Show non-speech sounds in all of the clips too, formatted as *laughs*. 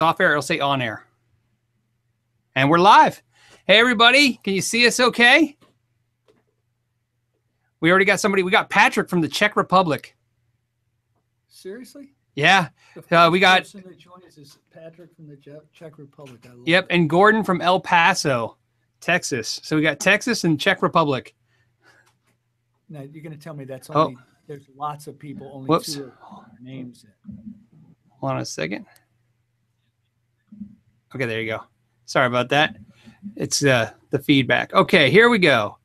off air, it'll say on air. And we're live. Hey, everybody, can you see us okay? We already got somebody. We got Patrick from the Czech Republic. Seriously? Yeah. Uh, we got- person that joined us is Patrick from the Czech Republic. Yep. it. And Gordon from El Paso, Texas. So we got Texas and Czech Republic. Now you're going to tell me that's Oh. there's lots of people. Only Whoops. two names. in. Hold on a second. Okay, there you go. Sorry about that. It's uh, the feedback. Okay, here we go.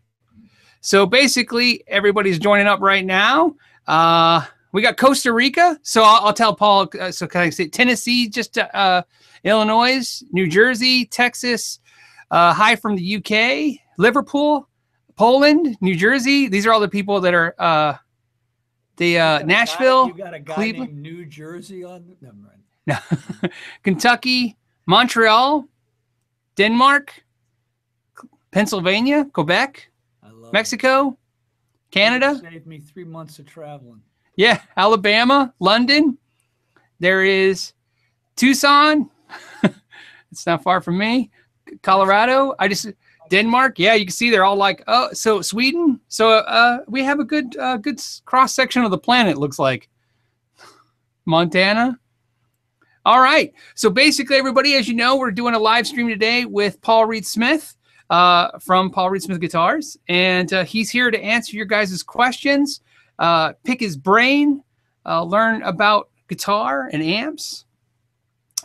So basically, everybody's joining up right now. Uh, we got Costa Rica. So I'll, I'll tell Paul. Uh, so can I say Tennessee, just uh, Illinois, New Jersey, Texas. Uh, hi from the UK, Liverpool, Poland, New Jersey. These are all the people that are uh, the You uh, got a guy- Nashville. you got a guy Cleveland. New Jersey on. No. *laughs* Kentucky, Montreal, Denmark, Pennsylvania, Quebec, I love it. Mexico, You Canada, saved me three months of traveling. yeah, Alabama, London. There is Tucson. *laughs* it's not far from me. Colorado. I just Denmark. Yeah, you can see they're all like oh, so Sweden. So uh, we have a good uh, good cross section of the planet. Looks like *laughs* Montana. All right. So basically, everybody, as you know, we're doing a live stream today with Paul Reed Smith uh, from Paul Reed Smith Guitars, and uh, he's here to answer your guys' questions, uh, pick his brain, uh, learn about guitar and amps.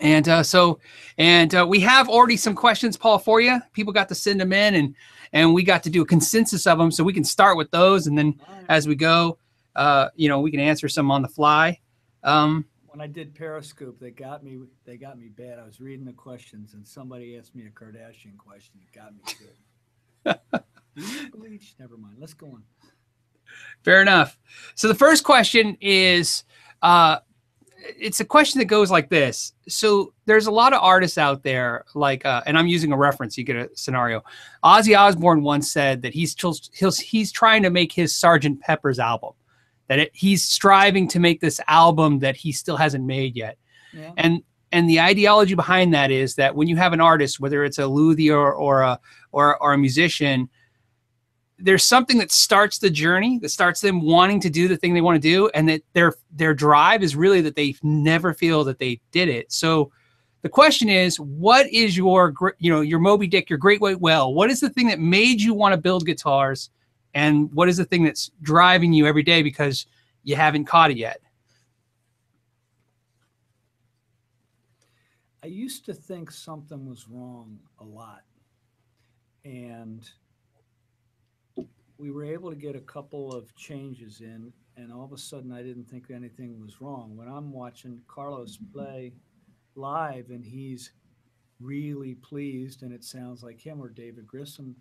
And uh, so, and uh, we have already some questions, Paul, for you. People got to send them in, and and we got to do a consensus of them, so we can start with those, and then as we go, uh, you know, we can answer some on the fly. Um, when I did Periscope, they got me. They got me bad. I was reading the questions, and somebody asked me a Kardashian question. It got me good. *laughs* Do you bleach? Never mind. Let's go on. Fair enough. So the first question is uh it's a question that goes like this. So there's a lot of artists out there like uh and I'm using a reference, you get a scenario. Ozzy Osbourne once said that he's he's he's trying to make his Sergeant Pepper's album. That it, he's striving to make this album that he still hasn't made yet. Yeah. And and the ideology behind that is that when you have an artist, whether it's a luthier or, or a or, or a musician, there's something that starts the journey that starts them wanting to do the thing they want to do and that their their drive is really that they never feel that they did it so the question is what is your you know your moby dick your great white whale what is the thing that made you want to build guitars and what is the thing that's driving you every day because you haven't caught it yet I used to think something was wrong a lot. And we were able to get a couple of changes in, and all of a sudden I didn't think anything was wrong. When I'm watching Carlos mm-hmm. play live and he's really pleased and it sounds like him, or David Grissom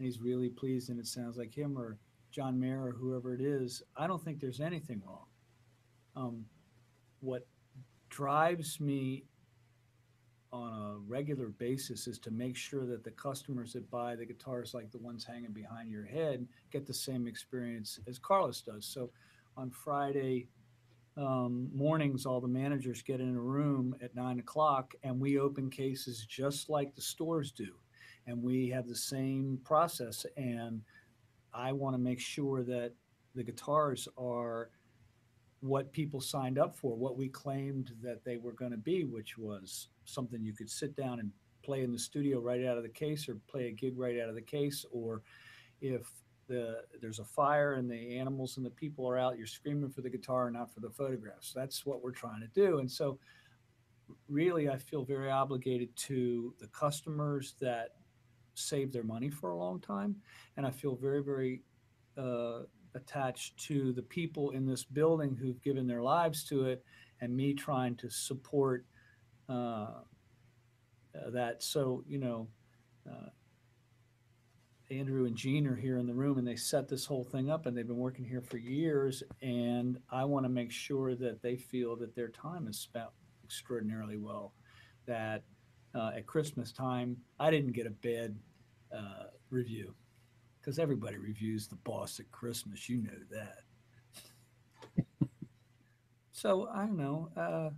and he's really pleased and it sounds like him, or John Mayer or whoever it is, I don't think there's anything wrong. Um, what drives me on a regular basis is to make sure that the customers that buy the guitars like the ones hanging behind your head get the same experience as Carlos does. So on Friday um, mornings, all the managers get in a room at nine o'clock and we open cases just like the stores do. And we have the same process. And I want to make sure that the guitars are what people signed up for, what we claimed that they were going to be, which was something you could sit down and play in the studio right out of the case or play a gig right out of the case. Or if the, there's a fire and the animals and the people are out, you're screaming for the guitar, not for the photographs. That's what we're trying to do. And so, really, I feel very obligated to the customers that save their money for a long time. And I feel very, very uh, attached to the people in this building who've given their lives to it and me trying to support uh, uh, that. So, you know, uh, Andrew and Jean are here in the room and they set this whole thing up and they've been working here for years. And I want to make sure that they feel that their time is spent extraordinarily well. That uh, at Christmas time, I didn't get a bad uh, review because everybody reviews the boss at Christmas. You know that. so I don't know. Uh,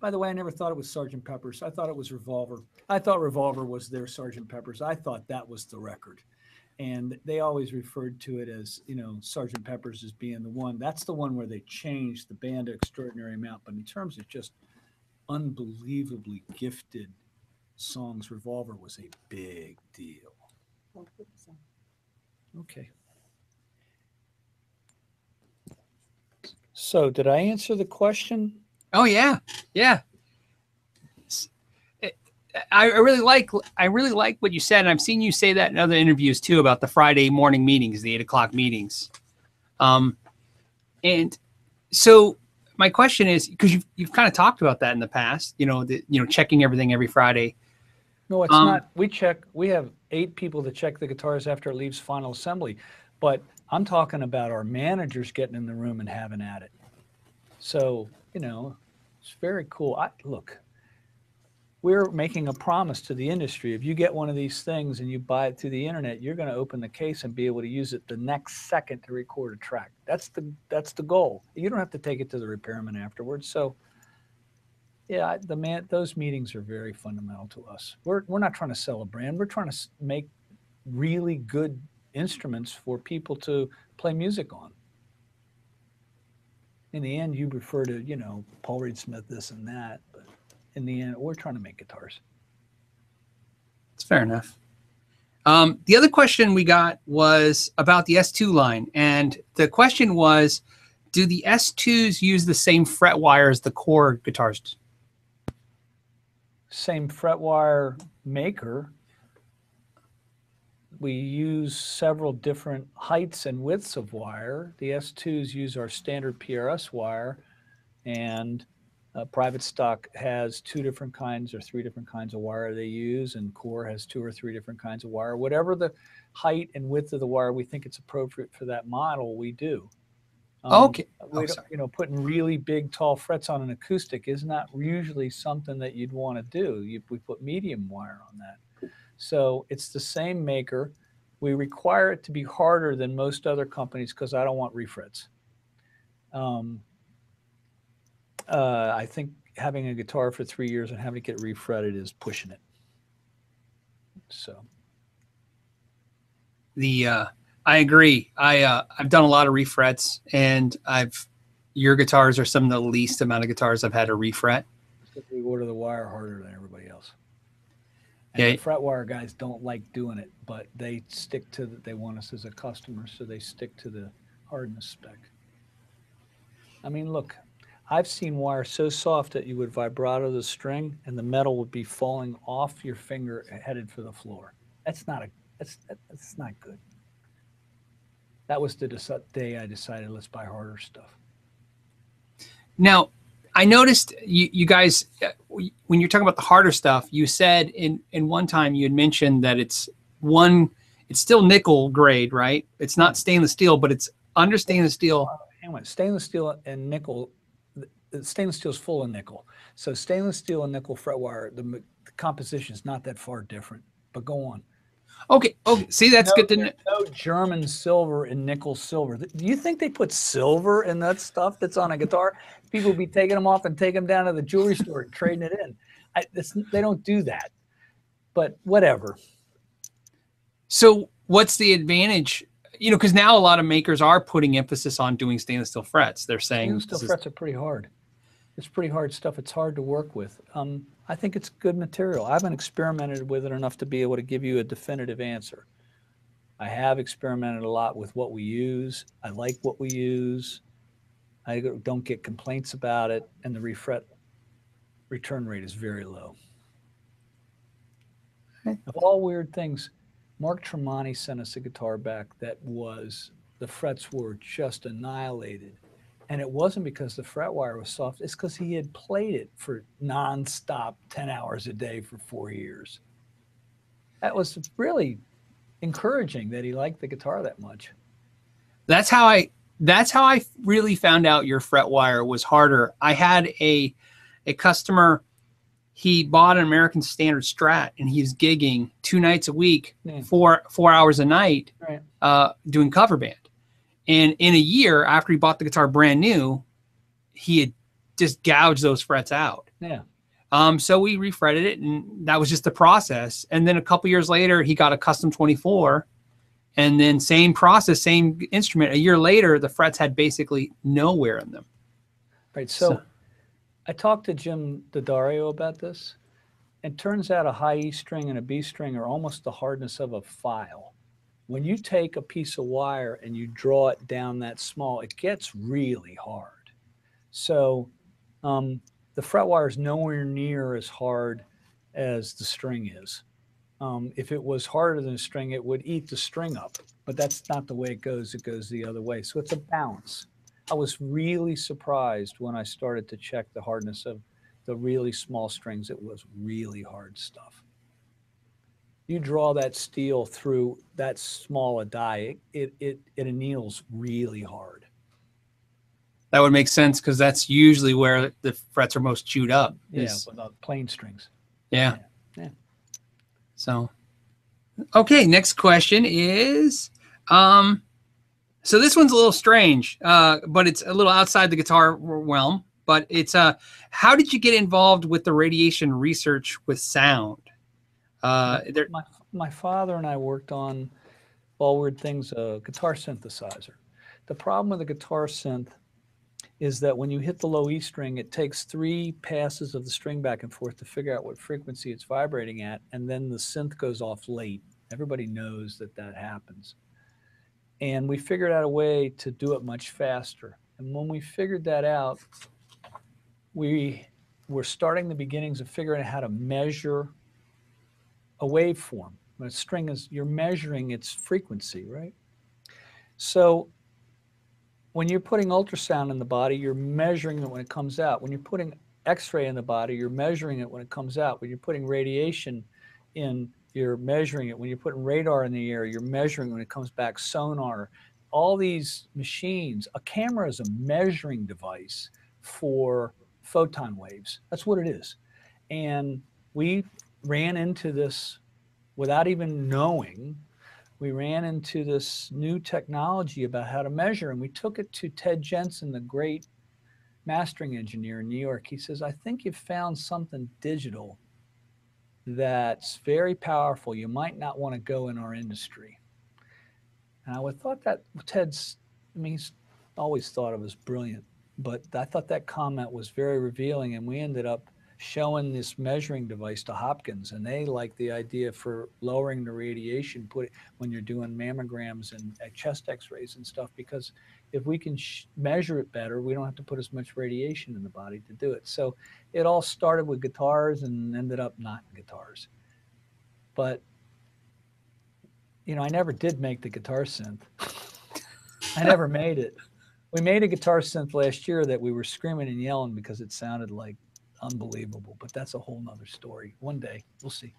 By the way, I never thought it was Sergeant Pepper's. I thought it was Revolver. I thought Revolver was their Sergeant Pepper's. I thought that was the record. And they always referred to it as, you know, Sergeant Pepper's as being the one. That's the one where they changed the band an extraordinary amount. But in terms of just unbelievably gifted songs, Revolver was a big deal. Okay. So did I answer the question? Oh yeah, yeah. I I really like I really like what you said, and I've seen you say that in other interviews too about the Friday morning meetings, the eight o'clock meetings. Um, and so my question is because you've you've kind of talked about that in the past, you know, the, you know, checking everything every Friday. No, it's Um, not. We check, we have eight people that check the guitars after it leaves final assembly. But I'm talking about our managers getting in the room and having at it. So, you know, it's very cool. I, look, we're making a promise to the industry. If you get one of these things and you buy it through the internet, you're going to open the case and be able to use it the next second to record a track. That's the that's the goal. You don't have to take it to the repairman afterwards. So, yeah, the man, those meetings are very fundamental to us. We're we're not trying to sell a brand. We're trying to make really good instruments for people to play music on. In the end, you refer to you know Paul Reed Smith, this and that, but in the end, we're trying to make guitars. It's fair enough. Um, the other question we got was about the S2 line, and the question was, do the S2s use the same fret wire as the core guitars? Same fret wire maker. We use several different heights and widths of wire. The S2s use our standard PRS wire, and uh, private stock has two different kinds or three different kinds of wire they use, and Core has two or three different kinds of wire. Whatever the height and width of the wire we think it's appropriate for that model, we do. Um, Okay. Oh, you know, putting really big, tall frets on an acoustic is not usually something that you'd want to do. You, we put medium wire on that. So it's the same maker. We require it to be harder than most other companies because I don't want refrets. Um, uh, I think having a guitar for three years and having it get refretted is pushing it. So The uh, I agree. I uh, I've done a lot of refrets, and I've your guitars are some of the least amount of guitars I've had to refret. we order the wire harder than everybody else. And Yeah. the fret wire guys don't like doing it, but they stick to that. They want us as a customer, so they stick to the hardness spec. I mean, look, I've seen wire so soft that you would vibrato the string and the metal would be falling off your finger headed for the floor. That's not a that's that's not good. That was the day I decided let's buy harder stuff. Now, I noticed you, you guys, uh, when you're talking about the harder stuff, you said in, in one time you had mentioned that it's one, it's still nickel grade, right? It's not stainless steel, but it's under stainless steel. hang on, stainless steel and nickel, stainless steel is full of nickel. So stainless steel and nickel fret wire, the, the composition is not that far different. But go on. Okay. Okay. See, that's no, good to know. no German silver and nickel silver. Do you think they put silver in that stuff that's on a guitar? People be taking them off and taking them down to the jewelry store and trading it in. I, they don't do that. But whatever. So, what's the advantage? You know, because now a lot of makers are putting emphasis on doing stainless steel frets. They're saying Stainless steel this is- frets are pretty hard. It's pretty hard stuff. It's hard to work with. Um, I think it's good material. I haven't experimented with it enough to be able to give you a definitive answer. I have experimented a lot with what we use. I like what we use. I don't get complaints about it, and the refret return rate is very low. Okay. Of all weird things, Mark Tremonti sent us a guitar back that was the frets were just annihilated. And it wasn't because the fret wire was soft, it's because he had played it for nonstop 10 hours a day for four years. That was really encouraging that he liked the guitar that much. that's how I that's how I really found out your fret wire was harder. I had a a customer he bought an American Standard Strat and he's gigging two nights a week, Yeah. four four hours a night, Right. uh, doing cover band. And in a year after he bought the guitar brand new, he had just gouged those frets out. Yeah. Um, so we refretted it, and that was just the process. And then a couple years later, he got a custom 24, and then same process, same instrument. A year later, the frets had basically nowhere in them. Right. So, So- I talked to Jim D'Addario about this. and turns out a high E string and a B string are almost the hardness of a file. When you take a piece of wire and you draw it down that small, it gets really hard. So um, the fret wire is nowhere near as hard as the string is. Um, if it was harder than a string, it would eat the string up, but that's not the way it goes. It goes the other way. So it's a balance. I was really surprised when I started to check the hardness of the really small strings. It was really hard stuff. You draw that steel through that small a die, it it it anneals really hard. That would make sense because that's usually where the frets are most chewed up. Yeah, with the plain strings. yeah. Yeah. So, okay, next question is, um, so this one's a little strange, uh, but it's a little outside the guitar realm. But it's uh, how did you get involved with the radiation research with sound? Uh, there, My my father and I worked on all weird things, a guitar synthesizer. The problem with a guitar synth is that when you hit the low E string, it takes three passes of the string back and forth to figure out what frequency it's vibrating at, and then the synth goes off late. Everybody knows that that happens. And we figured out a way to do it much faster. And when we figured that out, we were starting the beginnings of figuring out how to measure a waveform. A string is, you're measuring its frequency, right? So when you're putting ultrasound in the body, you're measuring it when it comes out. When you're putting X-ray in the body, you're measuring it when it comes out. When you're putting radiation in, you're measuring it. When you're putting radar in the air, you're measuring when it comes back. Sonar, all these machines. A camera is a measuring device for photon waves. That's what it is. And we ran into this without even knowing. We ran into this new technology about how to measure, and we took it to Ted Jensen, the great mastering engineer in New York. He says, I think you've found something digital that's very powerful. You might not want to go in our industry. And I would thought that Ted's, I mean, he's always thought of as brilliant, but I thought that comment was very revealing. And we ended up showing this measuring device to Hopkins, and they like the idea for lowering the radiation put it, when you're doing mammograms and uh, chest X-rays and stuff. Because if we can measure it better, we don't have to put as much radiation in the body to do it. So it all started with guitars and ended up not guitars. But you know, I never did make the guitar synth. I never made it. We made a guitar synth last year that we were screaming and yelling because it sounded like unbelievable. But that's a whole nother story. One day we'll see.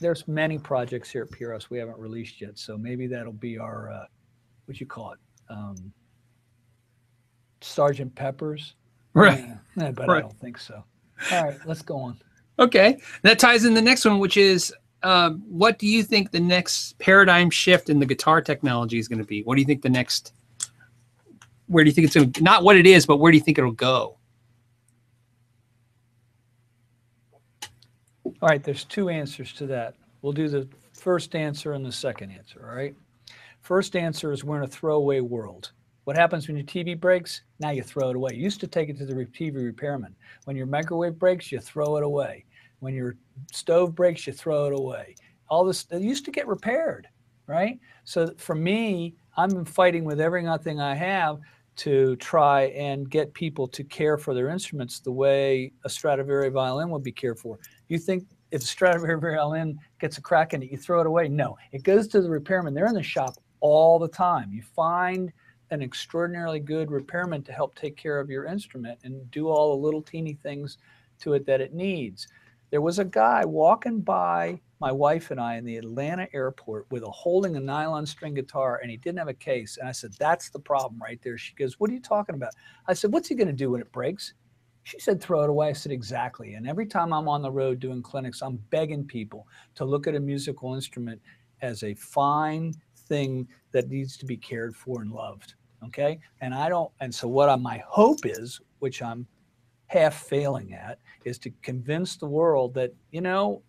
There's many projects here at Puros we haven't released yet, so maybe that'll be our uh, what you call it, um, Sergeant Pepper's. right. Yeah, but I don't think so. All right, let's go on. Okay, that ties in the next one, which is um, what do you think the next paradigm shift in the guitar technology is going to be? What do you think the next? Where do you think it's going to? Not what it is, but where do you think it'll go? All right, there's two answers to that. We'll do the first answer and the second answer, all right? First answer is we're in a throwaway world. What happens when your TV breaks? Now you throw it away. You used to take it to the TV repairman. When your microwave breaks, you throw it away. When your stove breaks, you throw it away. All this it used to get repaired, right? So for me, I'm fighting with every nothing I have to try and get people to care for their instruments the way a Stradivari violin would be cared for. You think if a Stradivari violin gets a crack in it, you throw it away? No, it goes to the repairman. They're in the shop all the time. You find an extraordinarily good repairman to help take care of your instrument and do all the little teeny things to it that it needs. There was a guy walking by my wife and I in the Atlanta airport with a holding a nylon string guitar and he didn't have a case. And I said, That's the problem right there. She goes, What are you talking about? I said, What's he going to do when it breaks? She said, Throw it away. I said, Exactly. And every time I'm on the road doing clinics, I'm begging people to look at a musical instrument as a fine thing that needs to be cared for and loved. Okay. And I don't, and so what I, my hope is, which I'm half failing at is to convince the world that, you know,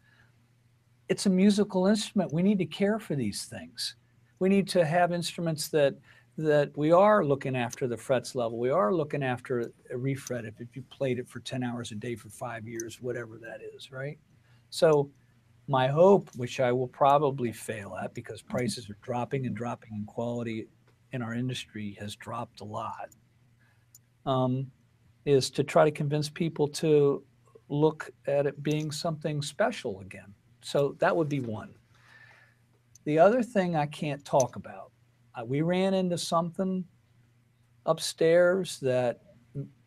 it's a musical instrument. We need to care for these things. We need to have instruments that that we are looking after the frets level. We are looking after a refret if, if you played it for 10 hours a day for five years, whatever that is, right? So my hope, which I will probably fail at because prices are dropping and dropping in quality in our industry has dropped a lot, um, is to try to convince people to look at it being something special again. So that would be one. The other thing I can't talk about, uh, we ran into something upstairs that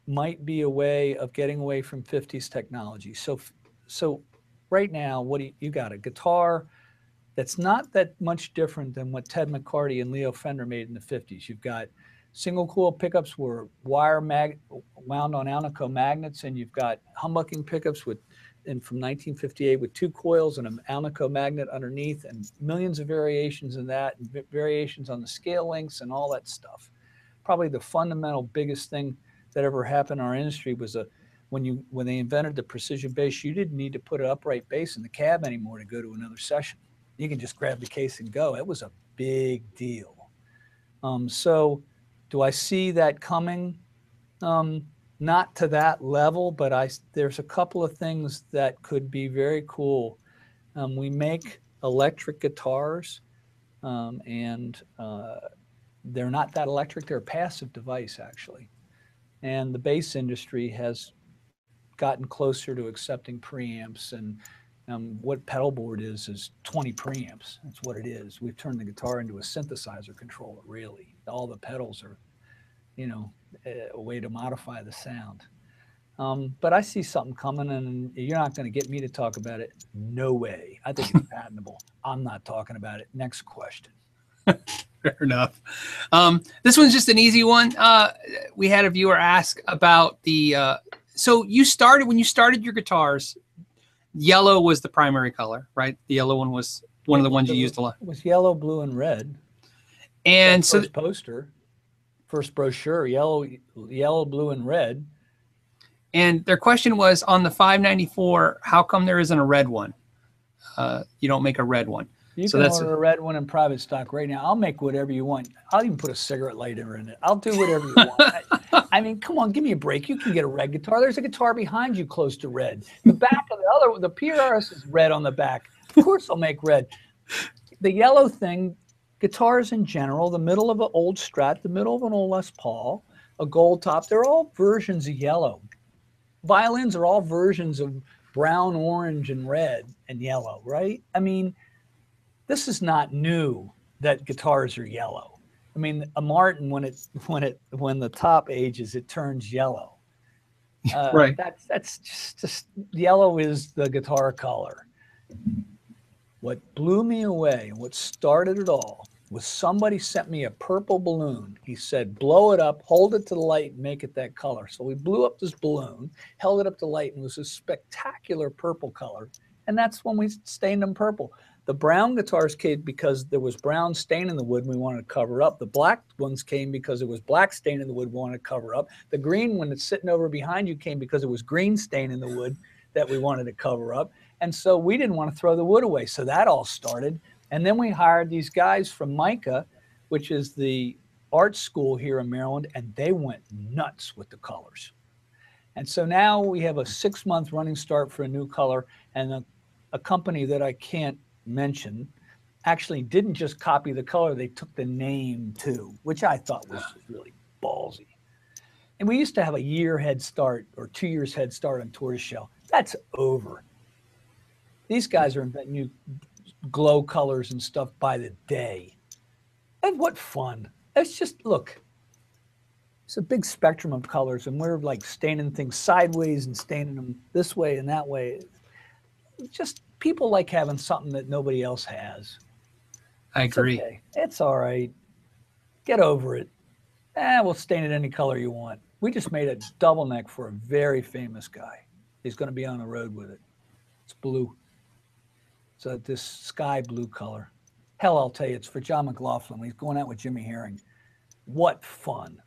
might be a way of getting away from 50s technology. So, so right now, what do you, you got? A guitar that's not that much different than what Ted McCarty and Leo Fender made in the 50s. You've got single coil pickups were wire mag wound on Alnico magnets, and you've got humbucking pickups with and from 1958 with two coils and an Alnico magnet underneath, and millions of variations in that, and variations on the scale lengths and all that stuff. Probably the fundamental biggest thing that ever happened in our industry was a when you when they invented the precision bass, you didn't need to put an upright bass in the cab anymore to go to another session. You can just grab the case and go. It was a big deal. Um, so, do I see that coming? Um, not to that level, but I there's a couple of things that could be very cool. Um, we make electric guitars, um, and uh, they're not that electric. They're a passive device actually, and the bass industry has gotten closer to accepting preamps and um, what pedal board is is 20 preamps. That's what it is. We've turned the guitar into a synthesizer controller. Really, all the pedals are, you know, a way to modify the sound. Um, but I see something coming, and you're not going to get me to talk about it. No way. I think it's *laughs* patentable. I'm not talking about it. Next question. *laughs* Fair enough. Um, this one's just an easy one. Uh, we had a viewer ask about the. Uh, so you started when you started your guitars. Yellow was the primary color, right? The yellow one was one of the ones you used a lot. It was yellow, blue, and red. And so first poster, first brochure, yellow, yellow, blue, and red. And their question was on the 594, how come there isn't a red one? Uh, you don't make a red one. You So can that's- order a red one in private stock right now. I'll make whatever you want. I'll even put a cigarette lighter in it. I'll do whatever you want. *laughs* I, I mean, come on, give me a break. You can get a red guitar. There's a guitar behind you close to red. The back of the other, the PRS is red on the back. Of course, I'll make red. The yellow thing, guitars in general, the middle of an old Strat, the middle of an old Les Paul, a gold top, they're all versions of yellow. Violins are all versions of brown, orange, and red and yellow, right? I mean, this is not new that guitars are yellow. I mean, a Martin when it when it when the top ages, it turns yellow. Uh, *laughs* Right. That's that's just, just yellow is the guitar color. What blew me away what started it all was somebody sent me a purple balloon. He said, blow it up, hold it to the light, and make it that color. So we blew up this balloon, held it up to light, and it was a spectacular purple color. And that's when we stained them purple. The brown guitars came because there was brown stain in the wood we wanted to cover up. The black ones came because there was black stain in the wood we wanted to cover up. The green one that's sitting over behind you came because it was green stain in the wood that we wanted to cover up. And so we didn't want to throw the wood away. So that all started. And then we hired these guys from MICA, which is the art school here in Maryland, and they went nuts with the colors. And so now we have a six month running start for a new color, and a, a company that I can't mention actually didn't just copy the color, they took the name too, which I thought was ah. really ballsy. And we used to have a year head start or two years head start on tortoiseshell. That's over. These guys are inventing new glow colors and stuff by the day. And what fun. It's just, look, it's a big spectrum of colors, and we're like staining things sideways and staining them this way and that way. Just people like having something that nobody else has. I It's agree. okay. It's all right. Get over it. Eh, we'll stain it any color you want. We just made a double neck for a very famous guy. He's going to be on the road with it. It's blue. So this sky blue color. Hell, I'll tell you, it's for John McLaughlin. He's going out with Jimmy Herring. What fun.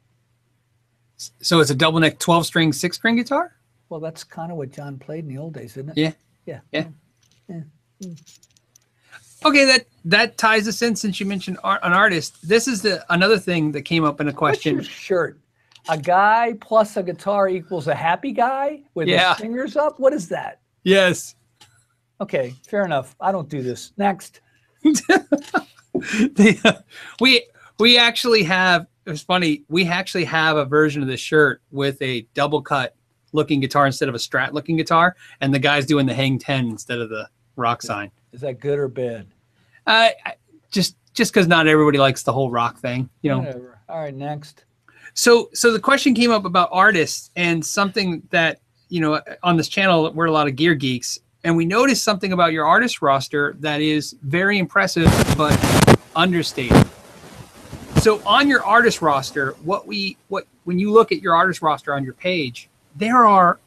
So it's a double neck 12 string, six string guitar? Well, that's kind of what John played in the old days, isn't it? Yeah. Yeah. Yeah. Mm. Okay, that that ties us in since you mentioned art, an artist. This is the another thing that came up in a What's question. your shirt? A guy plus a guitar equals a happy guy with Yeah. the fingers up? What is that? Yes. Okay, fair enough. I don't do this. Next. The- *laughs* we we actually have it was funny we actually have a version of the shirt with a double cut looking guitar instead of a strat looking guitar and the guy's doing the hang 10 instead of the rock sign Is that good or bad? uh, I- just just because not everybody likes the whole rock thing you know Whatever. All right, next. so so the question came up about artists and something that you know on this channel we're a lot of gear geeks and we noticed something about your artist roster that is very impressive but understated. So on your artist roster what we what when you look at your artist roster on your page there are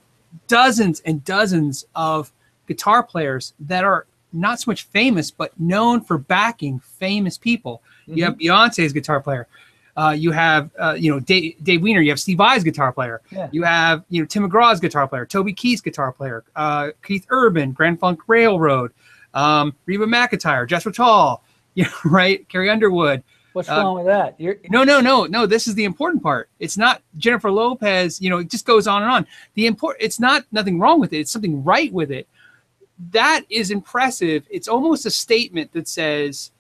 dozens and dozens of guitar players that are not so much famous but known for backing famous people. You have mm-hmm. beyonce's guitar player uh, you have, uh, you know, Dave, Dave Weiner. You have Steve Vai's guitar player. Yeah. You have, you know, Tim McGraw's guitar player. Toby Keith's guitar player. Uh, Keith Urban, Grand Funk Railroad. Um, Reba McEntire, Jethro Tull. You know, right? Carrie Underwood. What's Uh, wrong with that? You're No, no, no, no. This is the important part. It's not Jennifer Lopez. You know, it just goes on and on. The import. It's not nothing wrong with it. It's something right with it. That is impressive. It's almost a statement that says,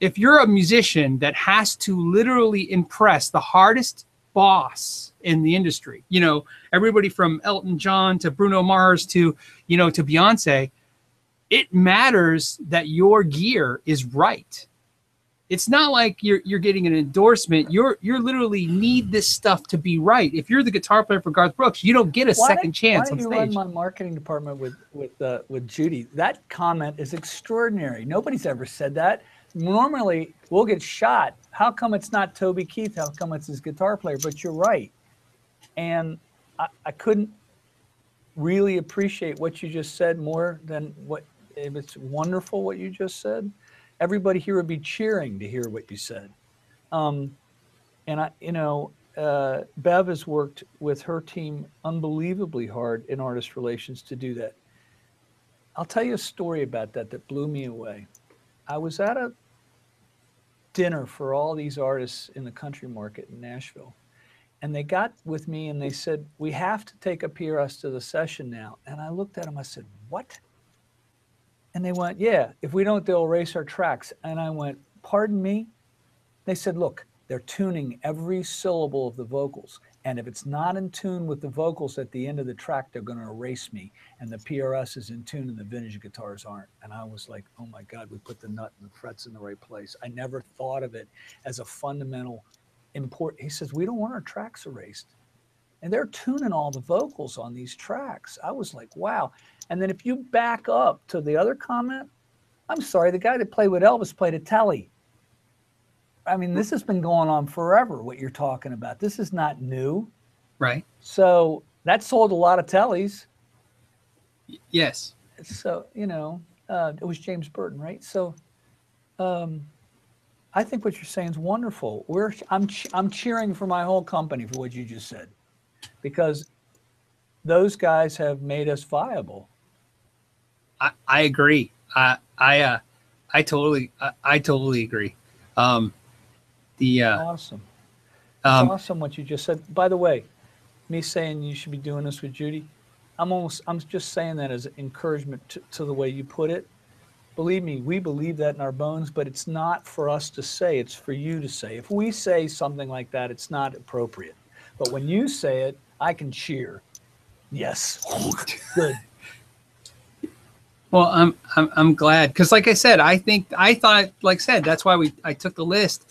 if you're a musician that has to literally impress the hardest boss in the industry, you know, everybody from Elton John to Bruno Mars to, you know, to Beyonce, it matters that your gear is right it's not like you're you're getting an endorsement. You're you're literally need this stuff to be right. If you're the guitar player for Garth Brooks, you don't get a Why second don't- chance why on don't you run my marketing department with with uh, with Judy? That comment is extraordinary. Nobody's ever said that. Normally, we'll get shot. How come it's not Toby Keith? How come it's his guitar player? But you're right, and I, I couldn't really appreciate what you just said more than what. It's wonderful what you just said, everybody here would be cheering to hear what you said. Um, and I, you know, uh, Bev has worked with her team unbelievably hard in artist relations to do that. I'll tell you a story about that that blew me away. I was at a dinner for all these artists in the country market in Nashville. And they got with me and they said, We have to take a PRS to the session now. And I looked at them, I said, What? And they went, Yeah, if we don't, they'll erase our tracks. And I went, Pardon me? They said, Look, they're tuning every syllable of the vocals. And if it's not in tune with the vocals at the end of the track, they're going to erase me. And the PRS is in tune and the vintage guitars aren't. And I was like, oh my God, we put the nut and the frets in the right place. I never thought of it as a fundamental import. He says, we don't want our tracks erased. And they're tuning all the vocals on these tracks. I was like, wow. And then if you back up to the other comment, I'm sorry, the guy that played with Elvis played a telly. I mean, this has been going on forever, what you're talking about. This is not new. right? So that sold a lot of tellies. Yes. So, you know, uh, it was James Burton, right? So um, I think what you're saying is wonderful. We're, I'm, ch- I'm cheering for my whole company for what you just said because those guys have made us viable. I, I agree. I I uh, I totally I, I totally agree. Um, the uh, Awesome. um, awesome what you just said. By the way, me saying you should be doing this with Judy, I'm almost I'm just saying that as encouragement to, to the way you put it. Believe me, we believe that in our bones, but it's not for us to say, it's for you to say. If we say something like that, it's not appropriate. But when you say it, I can cheer. Yes. *laughs* Good. Well, I'm I'm, I'm glad because, like I said, I think I thought, like I said, that's why we I took the list.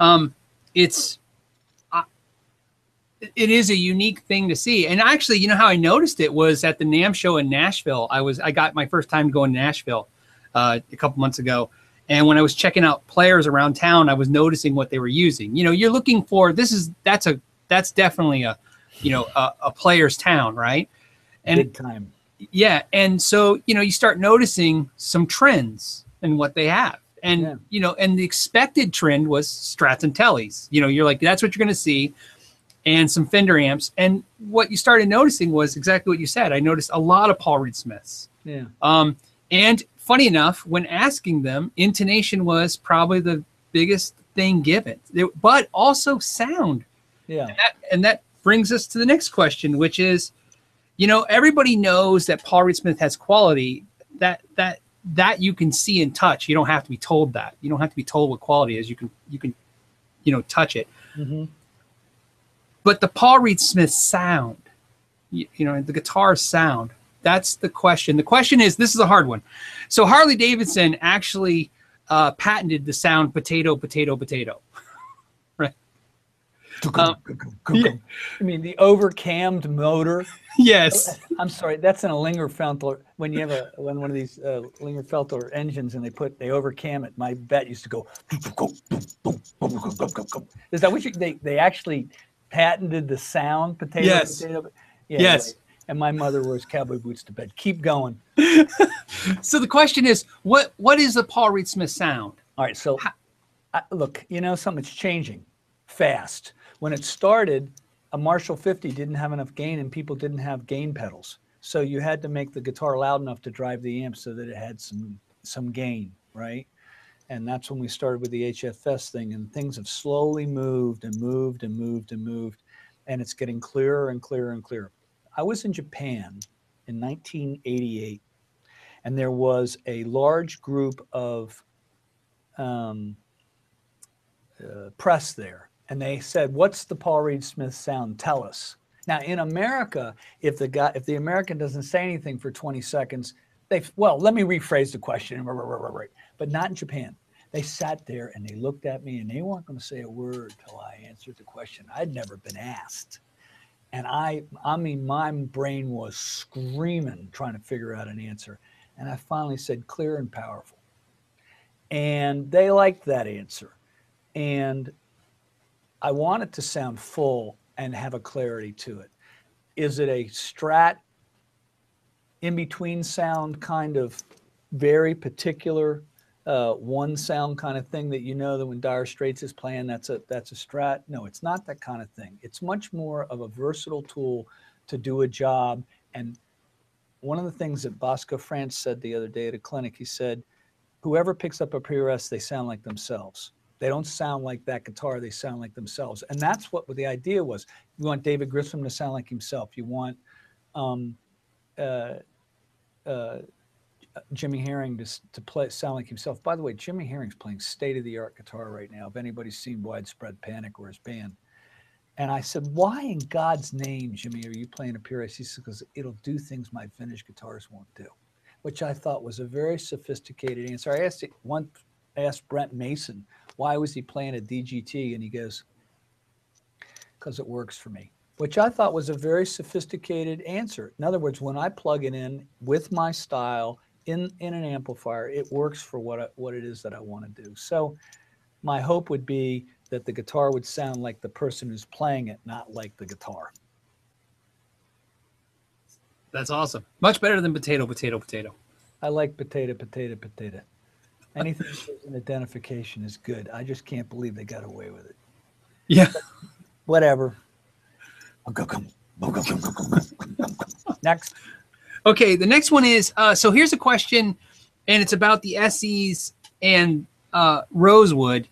Um, it's I, it is a unique thing to see, and actually, you know how I noticed it was at the NAMM show in Nashville. I was I got my first time going to Nashville uh, a couple months ago, and when I was checking out players around town, I was noticing what they were using. You know, you're looking for this is that's a that's definitely a you know a, a player's town, right? And Big time. yeah and so you know you start noticing some trends in what they have and Yeah. you know and the expected trend was strats and tellys you know you're like that's what you're going to see and some Fender amps. And what you started noticing was exactly what you said. I noticed a lot of Paul Reed Smiths. Yeah. Um, and funny enough, when asking them, intonation was probably the biggest thing given, but also sound. Yeah. And that, and that brings us to the next question, which is, you know, everybody knows that Paul Reed Smith has quality. That that that you can see and touch. You don't have to be told that. You don't have to be told what quality is. You can you can, you know, touch it. hmm But the Paul Reed Smith sound, you, you know, the guitar sound. That's the question. The question is, this is a hard one. So Harley Davidson actually uh, patented the sound potato, potato, potato. *laughs* Um, yeah. I mean, the overcammed motor. yes. *laughs* I'm sorry, that's in a Lingenfelter. When you have a when one of these uh, Lingenfelter engines and they put they overcam it, my vet used to go. Is that what you? They they actually patented the sound potato. Yes. potato? Yeah, Yes. right. And my mother wears cowboy boots to bed. Keep going. *laughs* So the question is, what what is the Paul Reed Smith sound? All right, so I, look, you know something's changing fast. When it started, a Marshall 50 didn't have enough gain, and people didn't have gain pedals. So you had to make the guitar loud enough to drive the amp so that it had some some gain, right? And that's when we started with the HFS thing, and things have slowly moved and moved and moved and moved, and it's getting clearer and clearer and clearer. I was in Japan in 1988, and there was a large group of um, uh, press there, and they said, "What's the Paul Reed Smith sound? Tell us." Now, in America, if the guy, if the American doesn't say anything for 20 seconds, they well, let me rephrase the question, but not in Japan. They sat there and they looked at me, and they weren't going to say a word till I answered the question. I'd never been asked, and I, I mean, my brain was screaming trying to figure out an answer, and I finally said, "Clear and powerful." and they liked that answer and i want it to sound full and have a clarity to it. Is it a strat in between sound kind of very particular uh, one sound kind of thing that you know that when dire straits is playing that's a that's a strat? No it's not that kind of thing. It's much more of a versatile tool to do a job. And one of the things that bosco france said the other day at a clinic he said whoever picks up a PRS, they sound like themselves. They don't sound like that guitar, they sound like themselves. And that's what the idea was. You want David Grissom to sound like himself. You want um, uh, uh, Jimmy Herring to, to play sound like himself. By the way, Jimmy Herring's playing state of the art guitar right now. If anybody's seen Widespread Panic or his band. And I said, Why in God's name, Jimmy, are you playing a PRS? He said, Because it'll do things my vintage guitars won't do which I thought was a very sophisticated answer. I asked it one asked Brent Mason why was he playing a DGT, and he goes, "Because it works for me." Which I thought was a very sophisticated answer. In other words, when I plug it in with my style in in an amplifier, it works for what I, what it is that I want to do. So, my hope would be that the guitar would sound like the person who's playing it, not like the guitar. That's awesome. Much better than potato, potato, potato. I like potato, potato, potato. Anything an identification is good. I just can't believe they got away with it. Yeah. Whatever. Next. Okay, the next one is uh, so here's a question, and it's about the SEs and uh, Rosewood,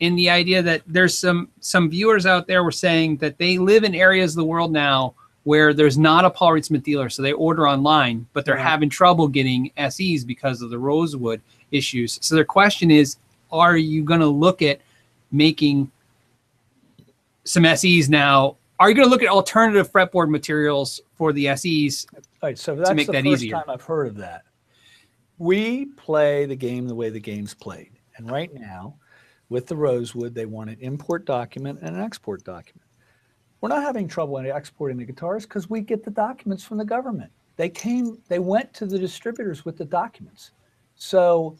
in the idea that there's some some viewers out there were saying that they live in areas of the world now where there's not a Paul Reed Smith dealer, so they order online, but they're Right. having trouble getting SEs because of the Rosewood issues. So their question is, are you going to look at making some SEs now? Are you going to look at alternative fretboard materials for the SEs All right. So that's make the that first easier. time I've heard of that. We play the game the way the game's played. And right now, with the Rosewood, they want an import document and an export document. We're not having trouble in exporting the guitars because we get the documents from the government. They came, they went to the distributors with the documents. So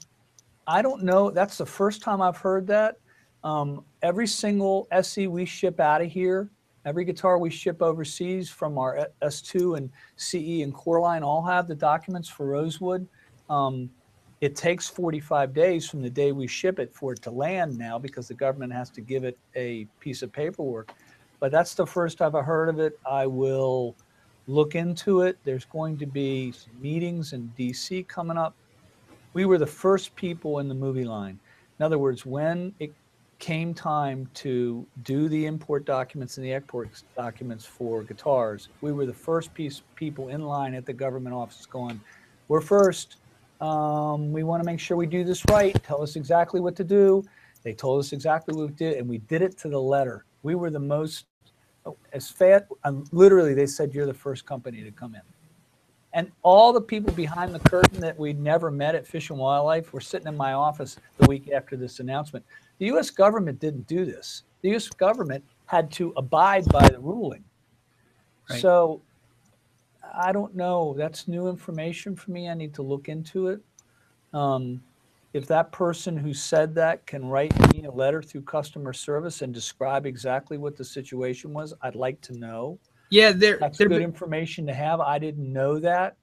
I don't know. That's the first time I've heard that. Um, every single SE we ship out of here, every guitar we ship overseas from our S2 and CE and Coreline all have the documents for Rosewood. Um, it takes 45 days from the day we ship it for it to land now because the government has to give it a piece of paperwork. but that's the first I've heard of it. I will look into it. There's going to be meetings in DC coming up. We were the first people in the movie line. In other words, when it came time to do the import documents and the export documents for guitars, we were the first piece people in line at the government office going, "We're first. Um, we want to make sure we do this right. Tell us exactly what to do." They told us exactly what we did, and we did it to the letter. We were the most as fat. Um, literally, they said you're the first company to come in, and all the people behind the curtain that we'd never met at Fish and Wildlife were sitting in my office the week after this announcement. The U.S. government didn't do this. The U.S. government had to abide by the ruling. Right. So I don't know. That's new information for me. I need to look into it. Um, if that person who said that can write me a letter through customer service and describe exactly what the situation was, I'd like to know. Yeah, there, that's there, good information to have. I didn't know that.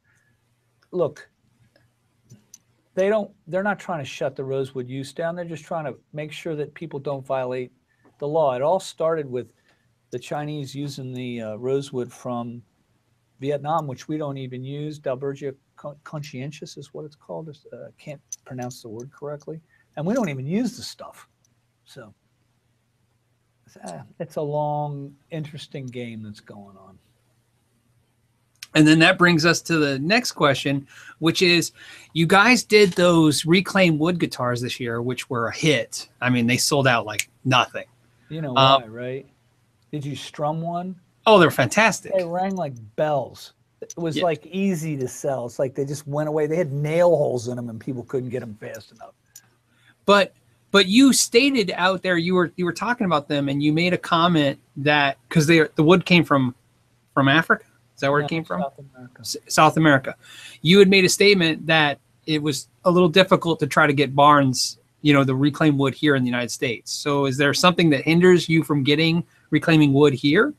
Look, they don't. They're not trying to shut the Rosewood use down. They're just trying to make sure that people don't violate the law. It all started with the Chinese using the uh, rosewood from Vietnam, which we don't even use. Dalbergia cochinchinensis is what it's called. I uh, can't pronounce the word correctly. And we don't even use the stuff. So uh, it's a long, interesting game that's going on. And then that brings us to the next question, which is you guys did those reclaimed wood guitars this year, which were a hit. I mean, they sold out like nothing. You know um, why, um, right? Did you strum one? Oh, they're fantastic. They rang like bells it was yeah. like easy to sell. It's like they just went away. They had nail holes in them, and people couldn't get them fast enough. But but you stated out there you were you were talking about them, and you made a comment that because they the wood came from from Africa. Is that where it came from? South America. S- South America. You had made a statement that it was a little difficult to try to get barns, you know, the reclaimed wood here in the United States. So is there something that hinders you from getting reclaiming wood here?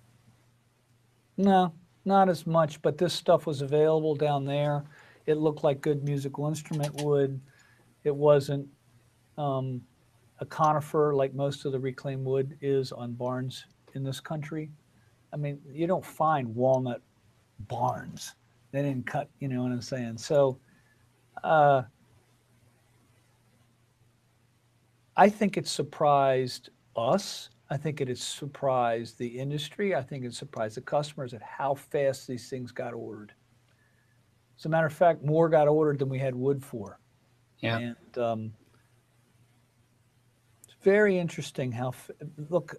No, not as much, but this stuff was available down there. It looked like good musical instrument wood. It wasn't um, a conifer like most of the reclaimed wood is on barns in this country. I mean, you don't find walnut barns. They didn't cut, you know what I'm saying? So, uh, I think it surprised us I think it has surprised the industry. I think it surprised the customers at how fast these things got ordered. As a matter of fact, more got ordered than we had wood for. Yeah. And um, very interesting how, look,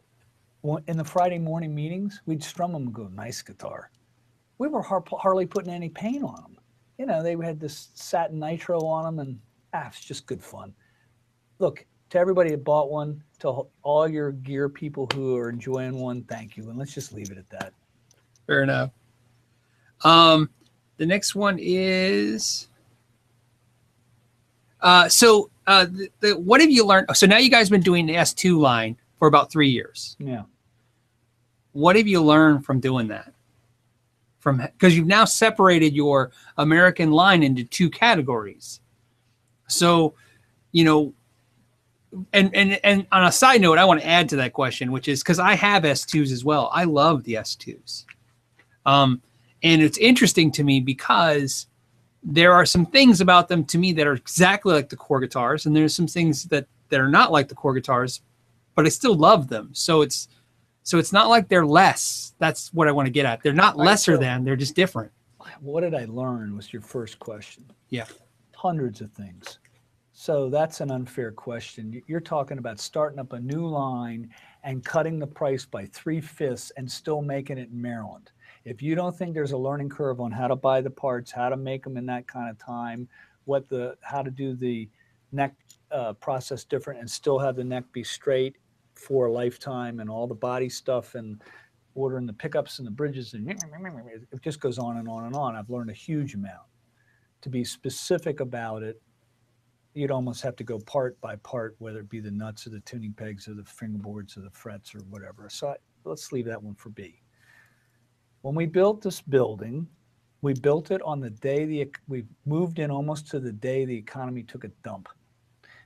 in the Friday morning meetings, we'd strum them and go, nice guitar. We were hardly putting any paint on them. You know, they had this satin nitro on them, and ah, it's just good fun. Look, to everybody that bought one, to all your gear people who are enjoying one, thank you. And let's just leave it at that. Fair enough. Um, the next one is uh, so uh, the, the, what have you learned? So now you guys have been doing the S2 line for about three years. Yeah. What have you learned from doing that? From because you've now separated your American line into two categories. So, you know, and and and on a side note, I want to add to that question, which is because I have S2s as well. I love the S2s, um, and it's interesting to me because there are some things about them to me that are exactly like the core guitars, and there's some things that that are not like the core guitars, but I still love them. So it's so it's not like they're less. That's what I want to get at. They're not lesser than. They're just different. What did I learn? Was your first question? Yeah, hundreds of things so that's an unfair question. You're talking about starting up a new line and cutting the price by three fifths and still making it in Maryland. If you don't think there's a learning curve on how to buy the parts, how to make them in that kind of time, what the how to do the neck uh, process different and still have the neck be straight for a lifetime and all the body stuff and ordering the pickups and the bridges and it just goes on and on and on. I've learned a huge amount to be specific about it you'd almost have to go part by part, whether it be the nuts or the tuning pegs or the fingerboards or the frets or whatever. So I, let's leave that one for B. When we built this building, we built it on the day the we moved in almost to the day the economy took a dump,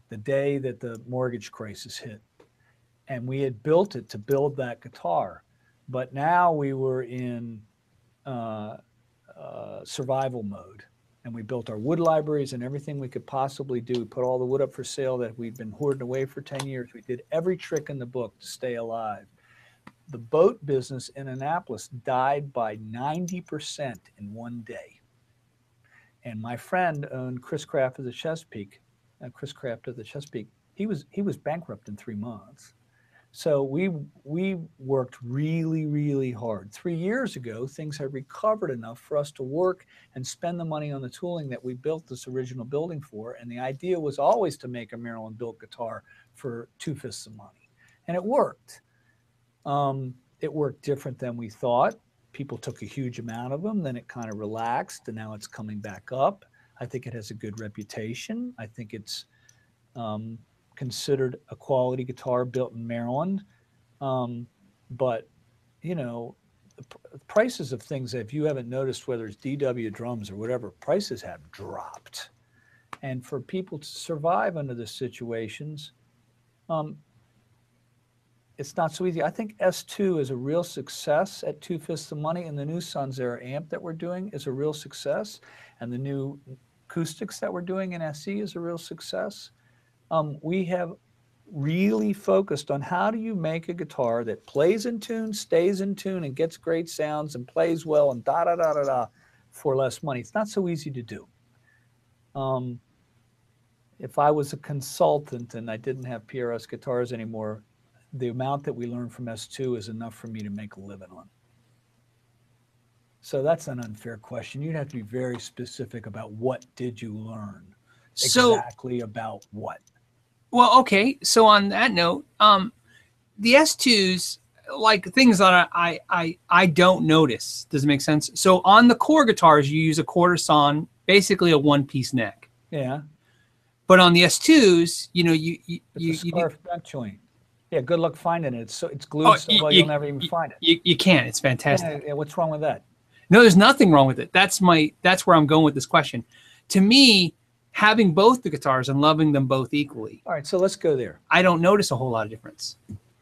the day that the mortgage crisis hit, and we had built it to build that guitar. but now we were in uh, uh, survival mode and we built our wood libraries and everything we could possibly do. We put all the wood up for sale that we'd been hoarding away for 10 years. We did every trick in the book to stay alive. The boat business in Annapolis died by 90% in one day. And my friend owned Chris Craft of the Chesapeake, uh, Chris Craft of the Chesapeake. He was he was bankrupt in three months. So we we worked really really hard. Three years ago, things had recovered enough for us to work and spend the money on the tooling that we built this original building for. And the idea was always to make a Maryland built guitar for two fifths of money, and it worked. Um, it worked different than we thought. People took a huge amount of them, then it kind of relaxed, and now it's coming back up. I think it has a good reputation. I think it's um, considered a quality guitar built in Maryland. Um, but, you know, the, prices of things, if you haven't noticed, whether it's DW drums or whatever, prices have dropped. And for people to survive under the situations, um, it's not so easy. I think S2 is a real success at two fifths the money, and the new Sonzera amp that we're doing is a real success, and the new acoustics that we're doing in SE is a real success um, we have really focused on how do you make a guitar that plays in tune, stays in tune, and gets great sounds and plays well and da da da da da for less money. It's not so easy to do. Um, if I was a consultant and I didn't have PRS guitars anymore, the amount that we learn from S2 is enough for me to make a living on. So that's an unfair question. You'd have to be very specific about what did you learn So exactly about what. Well, okay. So on that note, um, the S2s, like things that I, I I don't notice. Does it make sense? So on the core guitars, you use a quarter sawn, basically a one piece neck. Yeah, But on the S2s, you know, you you you, a you, scarf neck joint. Yeah, good luck finding it. It's so it's glued Oh, so you- well you- you'll never even find it. you, you can't. It's fantastic. Yeah, yeah, what's wrong with that? No, there's nothing wrong with it. That's my that's where I'm going with this question. To me, having both the guitars and loving them both equally, All right, so let's go there. I don't notice a whole lot of difference.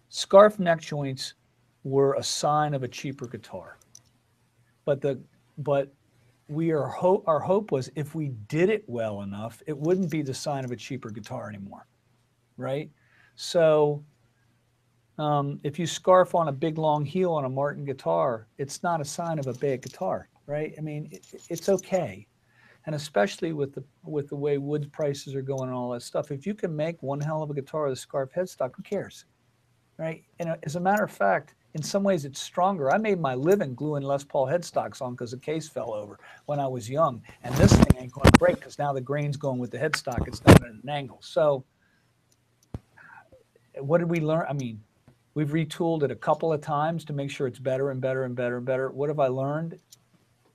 Scarf neck joints were a sign of a cheaper guitar, but the but we are hope our hope was if we did it well enough, it wouldn't be the sign of a cheaper guitar anymore, right? So. Um, if you scarf on a big long heel on a Martin guitar, it's not a sign of a bad guitar, right? I mean, it, it's okay. and especially with the with the way wood prices are going and all that stuff if you can make one hell of a guitar with a scarf headstock who cares right? And uh, as a matter of fact in some ways it's stronger. I made my living gluing les paul headstocks on because the case fell over when i was young. And this thing ain't going to break because now the grain's going with the headstock it's not at an angle. So what did we learn? I mean we've retooled it a couple of times to make sure it's better and better and better and better what have i learned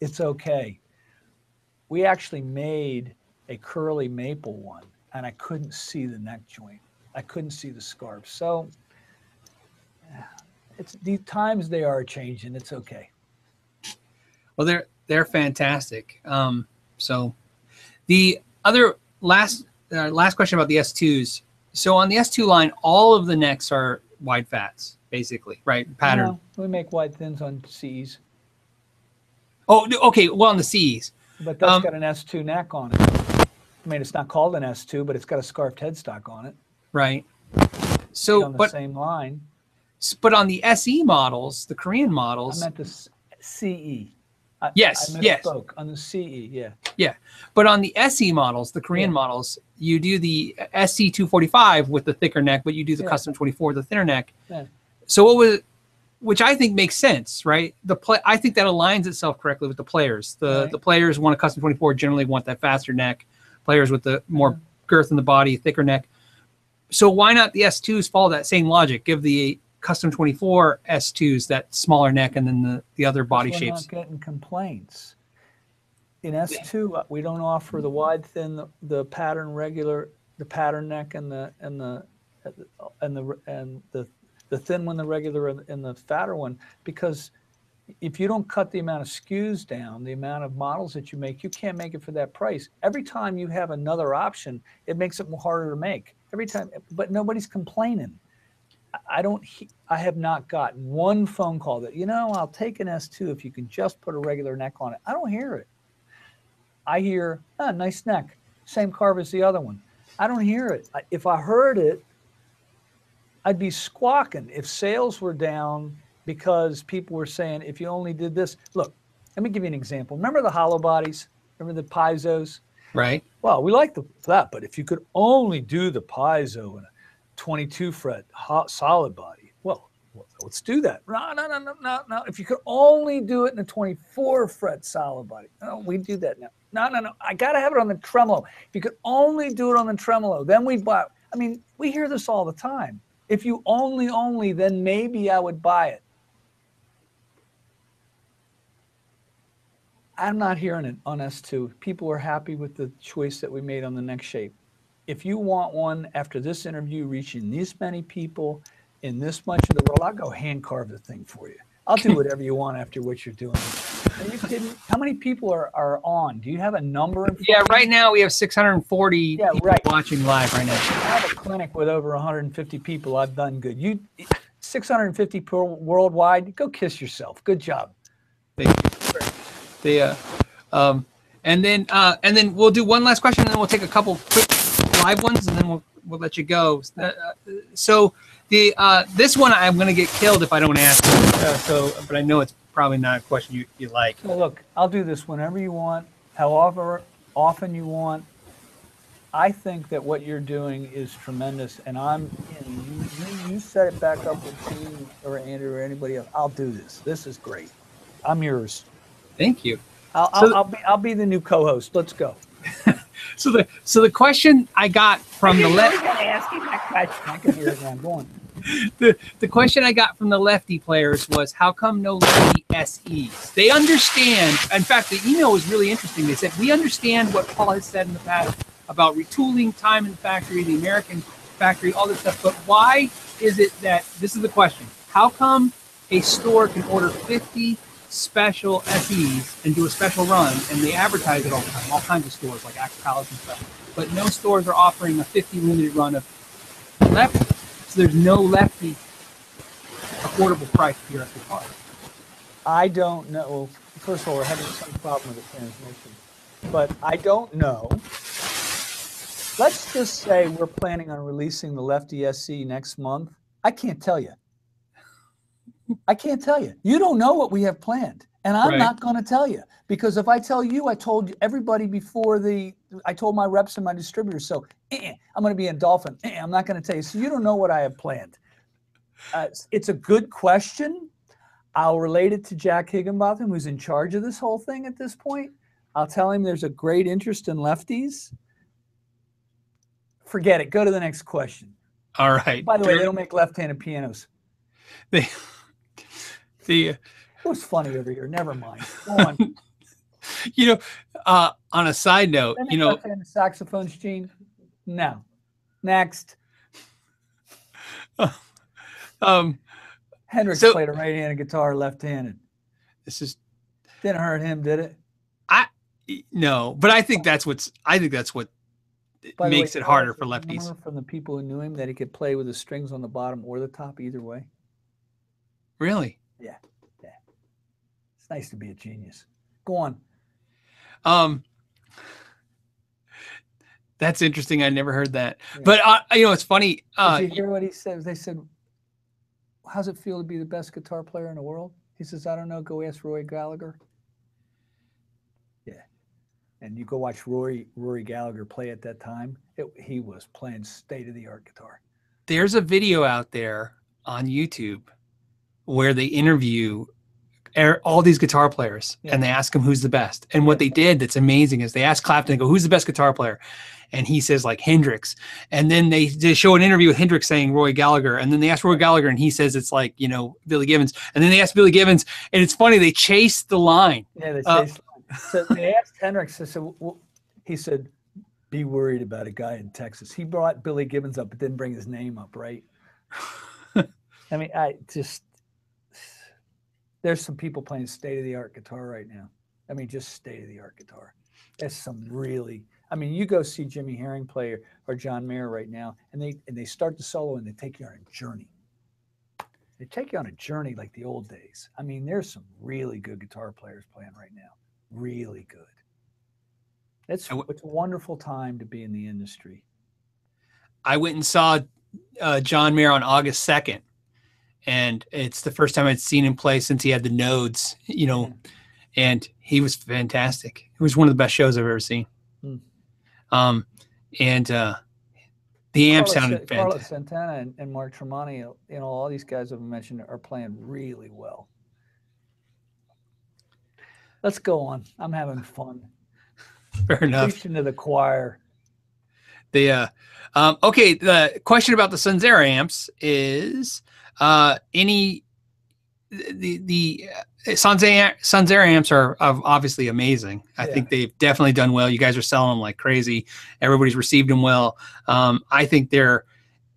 it's okay we actually made a curly maple one and I couldn't see the neck joint. I couldn't see the scarf. So *sighs* it's the times they are changing. It's okay. Well, they're they're fantastic. Um, so the other last uh, last question about the S2s. So on the S2 line, all of the necks are wide fats, basically, right? Pattern. No, we make wide thins on C's, Oh, okay. Well, on the C's. but that's Um, got an S2 neck on it. I mean, it's not called an S2, but it's got a scarfed headstock on it right? So, on the but same line. but on the SE models, the Korean models. I meant the CE. I, Yes, I yes. on the CE. Yeah. Yeah. but on the SE models, the Korean Yeah. models, you do the SC 245 with the thicker neck, but you do the Yeah. custom 24 with the thinner neck. Yeah. So what was, which I think makes sense, right? The play, I think that aligns itself correctly with the players. The Right. the players want a custom 24 generally want that faster neck. Players with the more girth in the body, thicker neck. So why not the S2s follow that same logic? Give the custom 24 S2s that smaller neck and then the, the other body shapes. not getting complaints. In S2, uh, we don't offer the wide, thin, the, the pattern regular, the pattern neck and the, and the, and the, and the, the thin one, the regular and- the fatter one, because if you don't cut the amount of SKUs down, the amount of models that you make, you can't make it for that price. Every time you have another option, it makes it more harder to make. Every time, but nobody's complaining. I don't. I have not gotten one phone call that you know I'll take an S2 if you can just put a regular neck on it. I don't hear it. I hear ah, nice neck, same carve as the other one. I don't hear it. If I heard it, I'd be squawking. If sales were down because people were saying if you only did this, look. Let me give you an example. Remember the hollow bodies? Remember the piezo's? Right. Well, we like the, that, but if you could only do the piezo in a 22 fret hot solid body. Let's do that. No, no, no, no, no, no. If you could only do it in a 24 fret solid body. No, we do that now. No, no, no. I got to have it on the tremolo. If you could only do it on the tremolo, then we'd buy. I mean, we hear this all the time. If you only, only, then maybe I would buy it. I'm not hearing it on S2. People are happy with the choice that we made on the next shape if you want one after this interview reaching these many people in this much of the world, I'll go hand carve the thing for you. I'll do *laughs* whatever you want after what you're doing. Are you kidding? How many people are, are on? Do you have a number? yeah, right now we have 640 yeah, people right. watching live right now. I have a clinic with over 150 people. I've done good. You 650 per worldwide. Go kiss yourself. Good job. Thank you. The uh, um, and then uh, and then we'll do one last question, and then we'll take a couple quick live ones, and then we'll we'll let you go. Uh, so the uh, this one I'm going to get killed if I don't ask. Uh, so, but I know it's probably not a question you, you like. Well, look, I'll do this whenever you want, however often you want. I think that what you're doing is tremendous, and I'm you, you, you set it back up with me or Andrew or anybody else. I'll do this. This is great. I'm yours. Thank you. I'll, so, I'll, I'll be I'll be the new co-host. Let's go. *laughs* so the so the question I got from the left. *laughs* The, the question I got from the lefty players was how come no lefty SEs? They understand. In fact, the email was really interesting. They said we understand what Paul has said in the past about retooling, time in the factory, the American factory, all this stuff. But why is it that this is the question? How come a store can order 50 special SEs and do a special run, and they advertise it all the time, all kinds of stores like Axe Palace and stuff. But no stores are offering a 50 limited run of lefty. So there's no lefty affordable price for the car. I don't know. Well, first of all, we're having some problem with the transmission, but I don't know. Let's just say we're planning on releasing the Lefty SE next month. I can't tell you. I can't tell you. You don't know what we have planned. And I'm right. not going to tell you because if I tell you, I told everybody before the, I told my reps and my distributors. So eh, I'm going to be in Dolphin. Eh, I'm not going to tell you. So you don't know what I have planned. Uh, it's a good question. I'll relate it to Jack Higginbotham, who's in charge of this whole thing at this point. I'll tell him there's a great interest in lefties. Forget it. Go to the next question. All right. By the way, they don't make left-handed pianos. They the it was funny over here. Never mind. *laughs* You know, uh, on a side note, you know, saxophones, Gene. No. Next. *laughs* um, Hendrix so, played a right-handed guitar, left-handed. This is didn't hurt him, did it? I no, but I think that's what's. I think that's what By makes way, it harder for lefties. From the people who knew him, that he could play with the strings on the bottom or the top, either way. Really? Yeah, yeah. It's nice to be a genius. Go on. Um, *sighs* that's interesting. I never heard that. Yeah. But uh, you know, it's funny. Uh, Did you hear what he said? They said, "How's it feel to be the best guitar player in the world?" He says, "I don't know. Go ask Rory Gallagher." Yeah, and you go watch Rory Rory Gallagher play at that time. It, he was playing state of the art guitar. There's a video out there on YouTube where they interview all these guitar players yeah. and they ask them who's the best. And what they did that's amazing is they asked Clapton, they go, who's the best guitar player? And he says like Hendrix. And then they, they show an interview with Hendrix saying Rory Gallagher. And then they ask Rory Gallagher and he says it's like, you know, Billy Gibbons. And then they ask Billy Gibbons and it's funny, they chase the line. Yeah, they uh, chase uh, So they asked Hendrix, said, well, he said, be worried about a guy in Texas. He brought Billy Gibbons up, but didn't bring his name up, right? *laughs* I mean, I just there's some people playing state of the art guitar right now. I mean, just state of the art guitar. There's some really. I mean, you go see Jimmy Herring play or, John Mayer right now, and they and they start the solo and they take you on a journey. They take you on a journey like the old days. I mean, there's some really good guitar players playing right now. Really good. It's wh- it's a wonderful time to be in the industry. I went and saw uh, John Mayer on August second, and it's the first time I'd seen him play since he had the nodes. You know, and he was fantastic. It was one of the best shows I've ever seen. Hmm. Um, and uh, the amp Carlos, sounded Sa- Carlos fantastic. Santana and, and Mark Tremonti, you know, all these guys I've mentioned are playing really well. Let's go on. I'm having fun. *laughs* Fair enough. Preaching to the choir. The uh, um, okay. The question about the Sonzera amps is uh, any the the Sonzera Sonzera amps are of- obviously amazing. I Yeah. think they've definitely done well. You guys are selling them like crazy. Everybody's received them well. Um, I think they're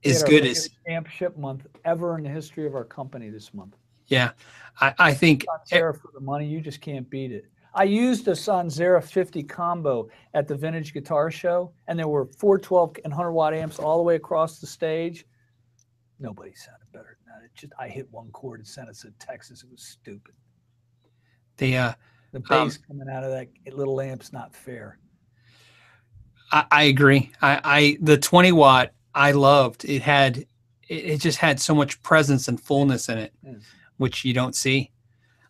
as good as amp ship month ever in the history of our company this month. yeah. I, I think Sonzera for the money, you just can't beat it. I used a Sonzera 50 combo at the Vintage Guitar Show, and there were 412 and 100 watt amps all the way across the stage. Nobody sounded better than that. It just I hit one chord and sent it to Texas. It was stupid. the uh, The Um, bass coming out of that little amp's not fair. I, I agree. I, I the 20 watt I loved. It had it, it just had so much presence and fullness in it, Yes. which you don't see.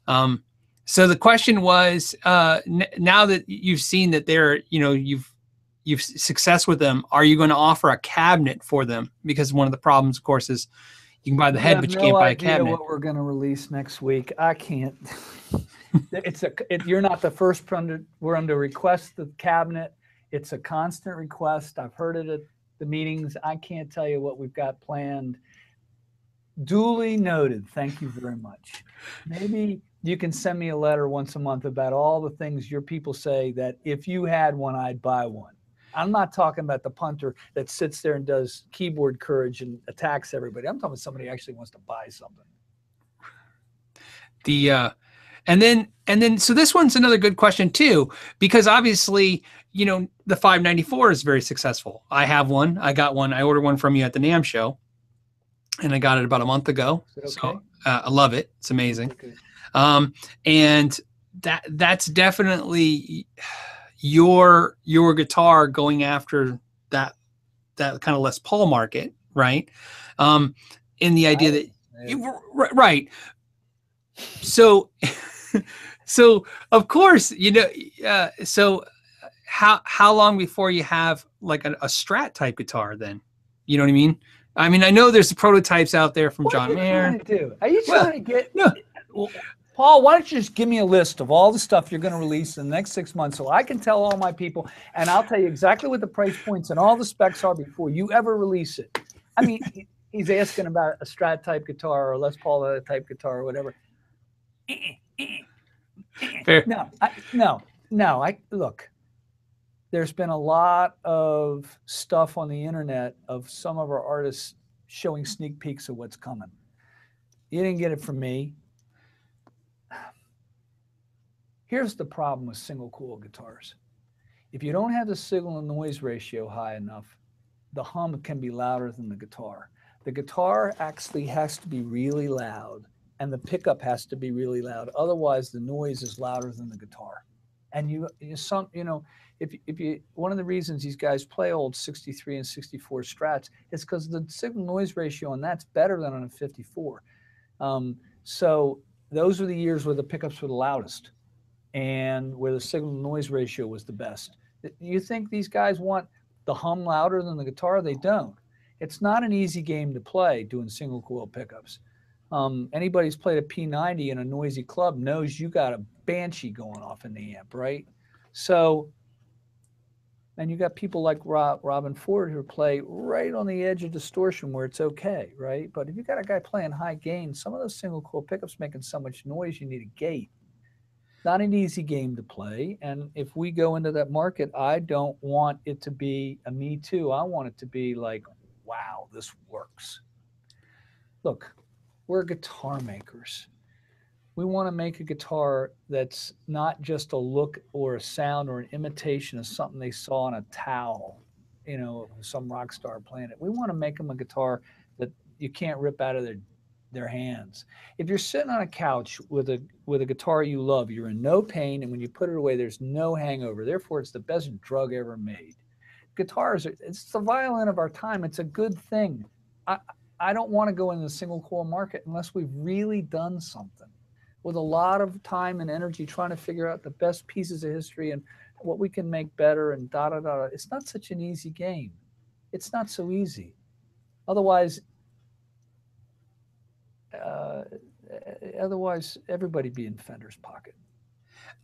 Um, so the question was, uh, n- now that you've seen that they're, you know, you've you've success with them, are you going to offer a cabinet for them? Because one of the problems, of course, is you can buy the head, but you no can't buy a cabinet. What we're going to release next week, I can't. *laughs* it's a. It, you're not the first. Under, we're under request the cabinet. It's a constant request. I've heard it at the meetings. I can't tell you what we've got planned. Duly noted. Thank you very much. Maybe you can send me a letter once a month about all the things your people say that if you had one, I'd buy one. I'm not talking about the punter that sits there and does keyboard courage and attacks everybody. I'm talking about somebody who actually wants to buy something. the uh and then and then so this one's another good question too because obviously you know the 594 is very successful. I have one. I got one. I ordered one from you at the NAMM show and i got it about a month ago. It so uh, i love it. It's amazing. Okay. um and that that's definitely your your guitar going after that that kind of Les Paul market right um in the idea that you- right so *laughs* so of course you know uh, so how how long before you have like a, a strat type guitar then you know what i mean i mean i know there's prototypes out there from What john are you mayer trying to do? Are you Well, trying to get? no. Well, Paul, why don't you just give me a list of all the stuff you're going to release in the next six months so I can tell all my people and I'll tell you exactly what the price points and all the specs are before you ever release it. I mean, he's asking about a Strat type guitar or a Les Paul type guitar or whatever. Fair. No, I, no, no. I look. There's been a lot of stuff on the internet of some of our artists showing sneak peeks of what's coming. You didn't get it from me. Here's the problem with single coil guitars. If you don't have the signal and noise ratio high enough, the hum can be louder than the guitar. The guitar actually has to be really loud and the pickup has to be really loud. Otherwise, the noise is louder than the guitar. And you, you some, you know, if if you one of the reasons these guys play old 63 and 64 strats is because the signal noise ratio on that's better than on a 54. Um, so those were the years where the pickups were the loudest and where the signal noise ratio was the best. You think these guys want the hum louder than the guitar? They don't. It's not an easy game to play doing single coil pickups. Um, anybody who's played a P90 in a noisy club knows you got a banshee going off in the amp, right? So, and you got people like Rob, Robben Ford who play right on the edge of distortion where it's okay, right? But if you got a guy playing high gain, some of those single coil pickups making so much noise, you need a gate. Not an easy game to play. And if we go into that market, I don't want it to be a me too. I want it to be like, wow, this works. Look, we're guitar makers. We want to make a guitar that's not just a look or a sound or an imitation of something they saw on a towel, you know, some rock star playing it. We want to make them a guitar that you can't rip out of their their hands. If you're sitting on a couch with a with a guitar you love, you're in no pain, and when you put it away, there's no hangover. Therefore, it's the best drug ever made. Guitars, are, it's the violin of our time. It's a good thing. I I don't want to go in the single coil market unless we've really done something with a lot of time and energy trying to figure out the best pieces of history and what we can make better and da da da. It's not such an easy game. It's not so easy. Otherwise, uh, otherwise everybody be in Fender's pocket.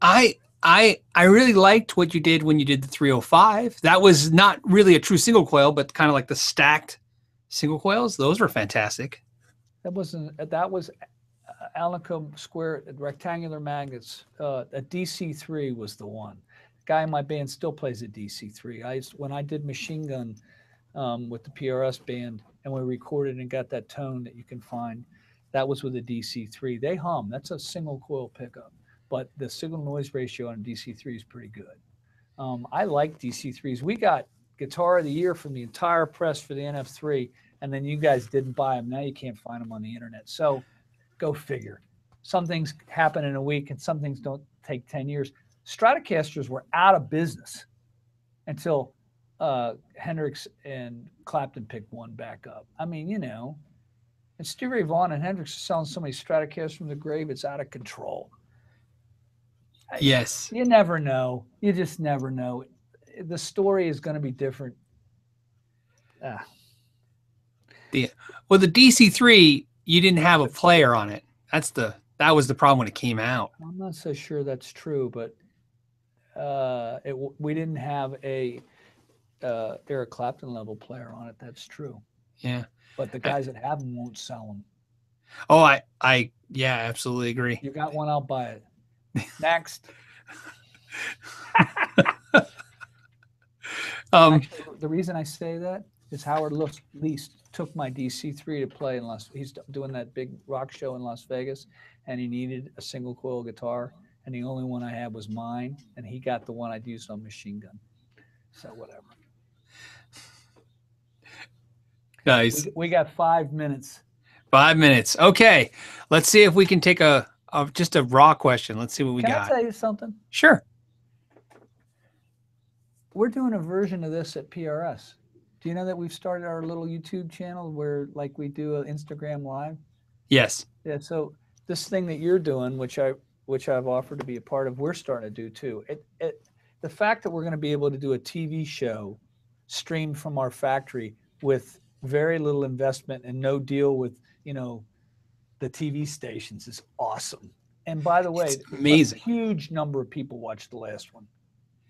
I I I really liked what you did when you did the 305. That was not really a true single coil, but kind of like the stacked single coils. Those were fantastic. That wasn't that was uh, Alnico square rectangular magnets. Uh, a DC3 was the one. Guy in my band still plays a DC3. I when I did Machine Gun um, with the PRS band and we recorded and got that tone that you can find that was with a DC3. They hum. That's a single coil pickup, but the signal noise ratio on a DC3 is pretty good. Um, I like DC3s. We got guitar of the year from the entire press for the NF3, and then you guys didn't buy them. Now you can't find them on the internet. So go figure. Some things happen in a week, and some things don't take 10 years. Stratocasters were out of business until uh, Hendrix and Clapton picked one back up. I mean, you know, and Stevie Ray Vaughan and Hendrix are selling so many Stratocasters from the grave, it's out of control. Yes. You never know. You just never know. The story is going to be different. Ah. The well, the DC three, you didn't have a player on it. That's the that was the problem when it came out. I'm not so sure that's true, but uh, it, we didn't have a uh, Eric Clapton level player on it. That's true. Yeah. But the guys that have them won't sell them. Oh, I, I, yeah, absolutely agree. You got one, I'll buy it. Next. *laughs* um, Actually, the reason I say that is Howard Leese took my DC3 to play in Las. He's doing that big rock show in Las Vegas, and he needed a single coil guitar, and the only one I had was mine, and he got the one I'd used on Machine Gun. So whatever. Nice. We, we, got five minutes. Five minutes. Okay. Let's see if we can take a, a just a raw question. Let's see what we can got. I tell you something? Sure. We're doing a version of this at PRS. Do you know that we've started our little YouTube channel where like we do an Instagram live? Yes. Yeah. So this thing that you're doing, which I which I've offered to be a part of, we're starting to do too. It, it the fact that we're going to be able to do a TV show streamed from our factory with very little investment and no deal with you know the TV stations is awesome. And by the way, it's amazing. huge number of people watched the last one.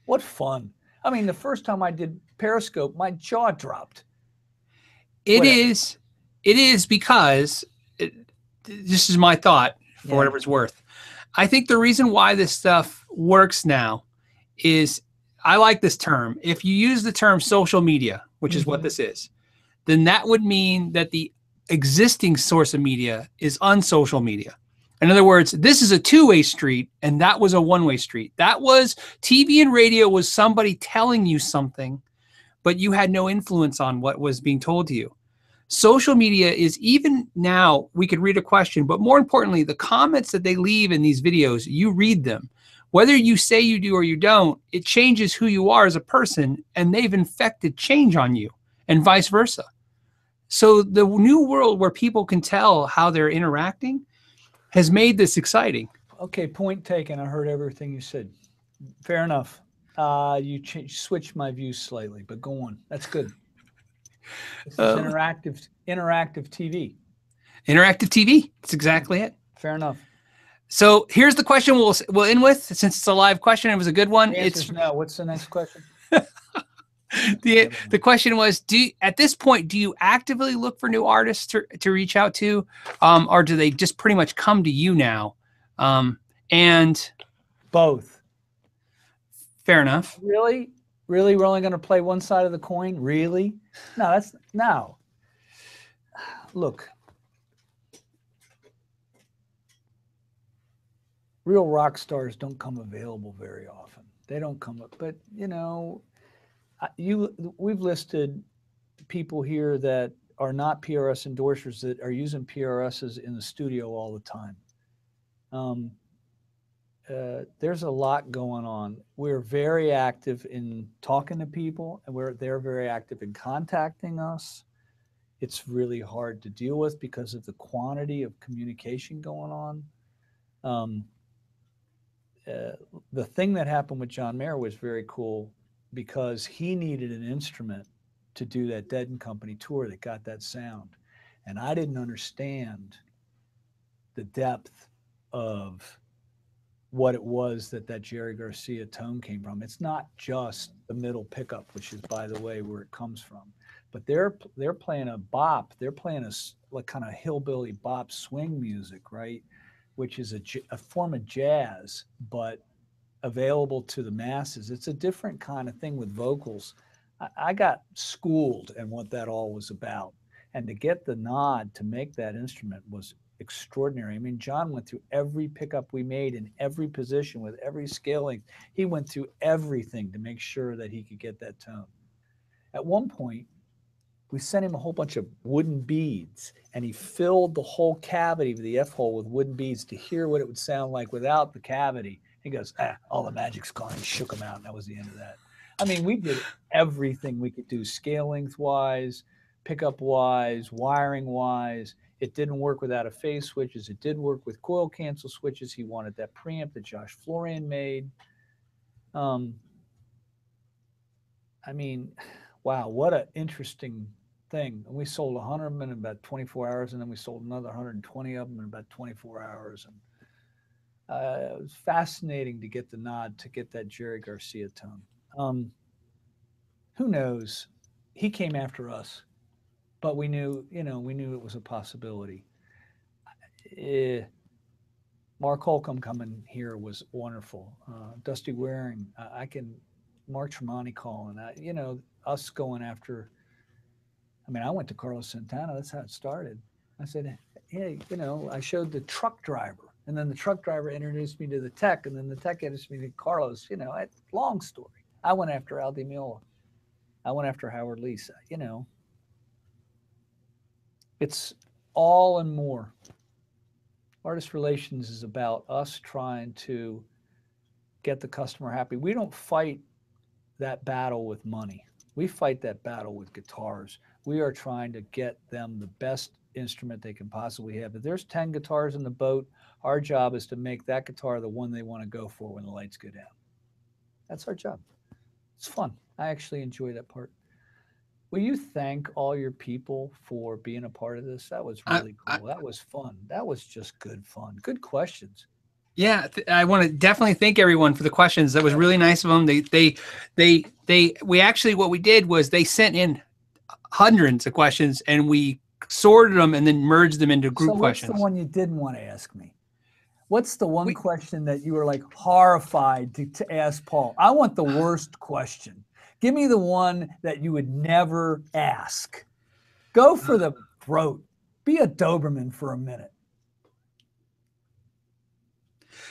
What fun! I mean, the first time I did Periscope, my jaw dropped. It Whatever. is, it is because it, this is my thought for yeah. whatever it's worth. I think the reason why this stuff works now is I like this term. If you use the term social media, which mm-hmm. is what mm-hmm. this is, then that would mean that the existing source of media is on social media. In other words, this is a two-way street and that was a one-way street. That was TV and radio was somebody telling you something, but you had no influence on what was being told to you. Social media is even now, we could read a question, but more importantly, the comments that they leave in these videos, you read them. Whether you say you do or you don't, it changes who you are as a person and they've infected change on you and vice versa. So the new world where people can tell how they're interacting has made this exciting. Okay, point taken. I heard everything you said. Fair enough. Uh, you ch- switched my views slightly, but go on. That's good. This is uh, interactive, interactive TV. Interactive TV. That's exactly it. Fair enough. So here's the question we'll we'll end with since it's a live question. It was a good one. The it's no. What's the next question? *laughs* *laughs* the the question was do you, at this point do you actively look for new artists to, to reach out to? Um, or do they just pretty much come to you now? Um, and both. Fair enough. Really? Really we're only going to play one side of the coin? Really? No that's no. Look. Real rock stars don't come available very often. They don't come up but you know you we've listed people here that are not PRS endorsers that are using PRSs in the studio all the time. Um, uh, there's a lot going on. We're very active in talking to people, and we're they're very active in contacting us. It's really hard to deal with because of the quantity of communication going on. Um, uh, the thing that happened with John Mayer was very cool because he needed an instrument to do that Dead and Company tour that got that sound. And I didn't understand the depth of what it was that that Jerry Garcia tone came from. It's not just the middle pickup, which is, by the way, where it comes from, but they're they're playing a bop. They're playing a like kind of hillbilly bop swing music, right? Which is a, a form of jazz, but available to the masses. It's a different kind of thing with vocals. I, I got schooled and what that all was about. And to get the nod to make that instrument was extraordinary. I mean, John went through every pickup we made in every position with every scaling. He went through everything to make sure that he could get that tone. At one point, we sent him a whole bunch of wooden beads and he filled the whole cavity of the F hole with wooden beads to hear what it would sound like without the cavity. He goes, ah, all the magic's gone. He shook him out and that was the end of that. I mean, we did everything we could do scale length wise, pickup wise, wiring wise. It didn't work without a phase switches. It did work with coil cancel switches. He wanted that preamp that Josh Florian made. Um, I mean, wow, what an interesting thing. And we sold 100 of them in about 24 hours, and then we sold another 120 of them in about 24 hours. And uh, it was fascinating to get the nod to get that Jerry Garcia tone. Um, who knows? He came after us but we knew, you know, we knew it was a possibility. Eh, Mark Holcomb coming here was wonderful. Uh, Dustie Waring, I, I can, Mark Tremonti calling, you know, us going after. I mean, I went to Carlos Santana. That's how it started. I said, hey, you know, I showed the truck driver, and then the truck driver introduced me to the tech, and then the tech introduced me to Carlos. You know, long story. I went after Al Di. I went after Howard Leese. You know, it's all and more. Artist relations is about us trying to get the customer happy. We don't fight that battle with money. We fight that battle with guitars. We are trying to get them the best instrument they can possibly have. If there's 10 guitars in the boat, our job is to make that guitar the one they want to go for when the lights go down. That's our job. It's fun. I actually enjoy that part. Will you thank all your people for being a part of this? That was really I, cool. I, that was fun. That was just good fun. Good questions. Yeah, I want to definitely thank everyone for the questions. That was really nice of them. They, they, they, they. We actually, what we did was they sent in hundreds of questions, and we sorted them and then merged them into group so what's questions. the one you didn't want to ask me? What's the one we, question that you were like horrified to, to ask Paul? I want the *sighs* worst question. Give me the one that you would never ask. Go for the throat. Be a Doberman for a minute.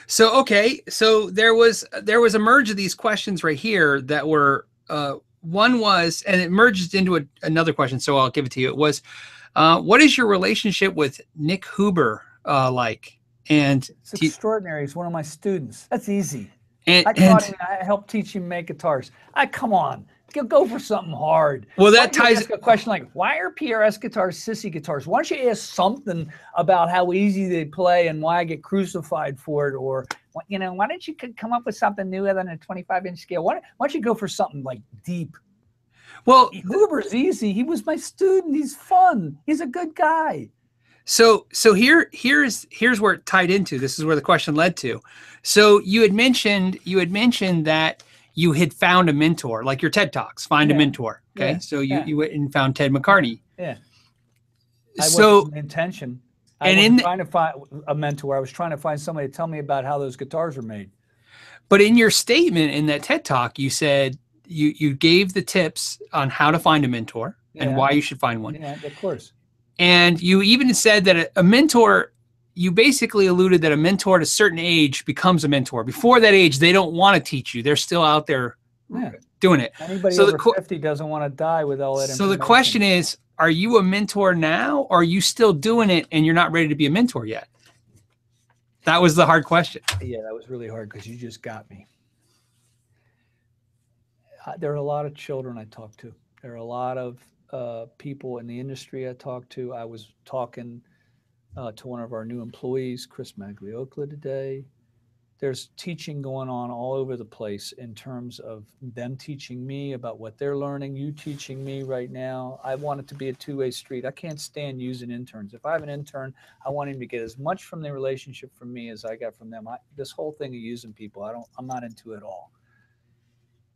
So okay, so there was there was a merge of these questions right here that were uh, one was and it merged into a, another question. So I'll give it to you. It was, uh, what is your relationship with Nik Huber uh, like? And it's extraordinary. He's one of my students. That's easy. And, I taught him. I helped teach him make guitars. I come on, go, go for something hard. Well, that ties a question like, why are PRS guitars sissy guitars? Why don't you ask something about how easy they play and why I get crucified for it, or you know, why don't you come up with something new other than a 25 inch scale? Why, why don't you go for something like deep? Well, Huber's easy. He was my student. He's fun. He's a good guy. So so here here's here's where it tied into. This is where the question led to. So you had mentioned you had mentioned that you had found a mentor, like your TED Talks, find yeah. a mentor. Okay. Yeah. So you, yeah. you went and found Ted McCarty. Yeah. I so intention. I and in trying to find a mentor, I was trying to find somebody to tell me about how those guitars were made. But in your statement in that TED Talk, you said you you gave the tips on how to find a mentor and why you should find one. Yeah, of course. And you even said that a, a mentor, you basically alluded that a mentor at a certain age becomes a mentor. Before that age, they don't want to teach you. They're still out there yeah. doing it. Anybody so over the, 50 doesn't want to die with all that So the question is, are you a mentor now or are you still doing it and you're not ready to be a mentor yet? That was the hard question. Yeah, that was really hard because you just got me. There are a lot of children I talk to. There are a lot of uh, people in the industry I talk to. I was talking uh, to one of our new employees, Chris Magliocla, today there's teaching going on all over the place in terms of them teaching me about what they're learning, you teaching me right now. I want it to be a two-way street. I can't stand using interns. If I have an intern, I want him to get as much from the relationship from me as I got from them. I, this whole thing of using people, I don't, I'm not into it at all.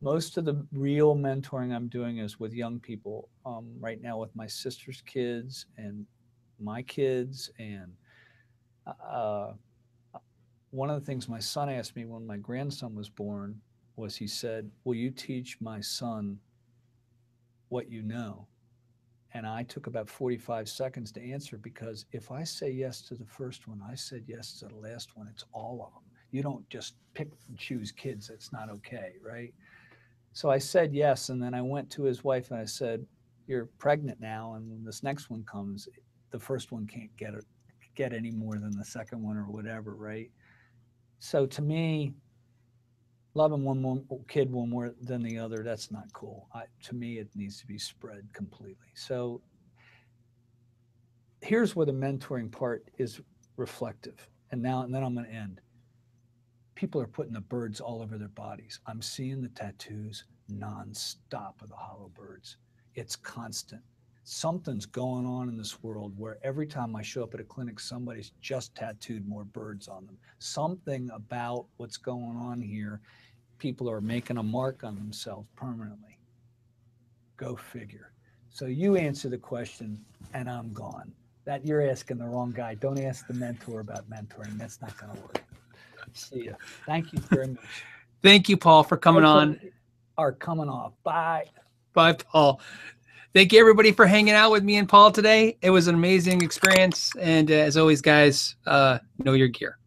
Most of the real mentoring I'm doing is with young people um, right now with my sister's kids and my kids and uh, one of the things my son asked me when my grandson was born was he said, Will you teach my son what you know? And I took about 45 seconds to answer because if I say yes to the first one, I said yes to the last one. It's all of them. You don't just pick and choose kids. That's not okay, right? So I said yes. And then I went to his wife and I said, You're pregnant now. And when this next one comes, the first one can't get it, get any more than the second one or whatever, right? So to me, loving one more kid one more than the other, that's not cool. I, to me, it needs to be spread completely. So here's where the mentoring part is reflective. And now, and then I'm going to end. People are putting the birds all over their bodies. I'm seeing the tattoos nonstop of the hollow birds. It's constant something's going on in this world where every time I show up at a clinic, somebody's just tattooed more birds on them. Something about what's going on here, people are making a mark on themselves permanently. Go figure. So you answer the question, and I'm gone. That you're asking the wrong guy. Don't ask the mentor about mentoring. That's not going to work. See ya. Thank you very much. Thank you, Paul, for coming on. Are coming off. Bye. Bye, Paul. Thank you, everybody, for hanging out with me and Paul today. It was an amazing experience. And uh, as always, guys, uh, know your gear.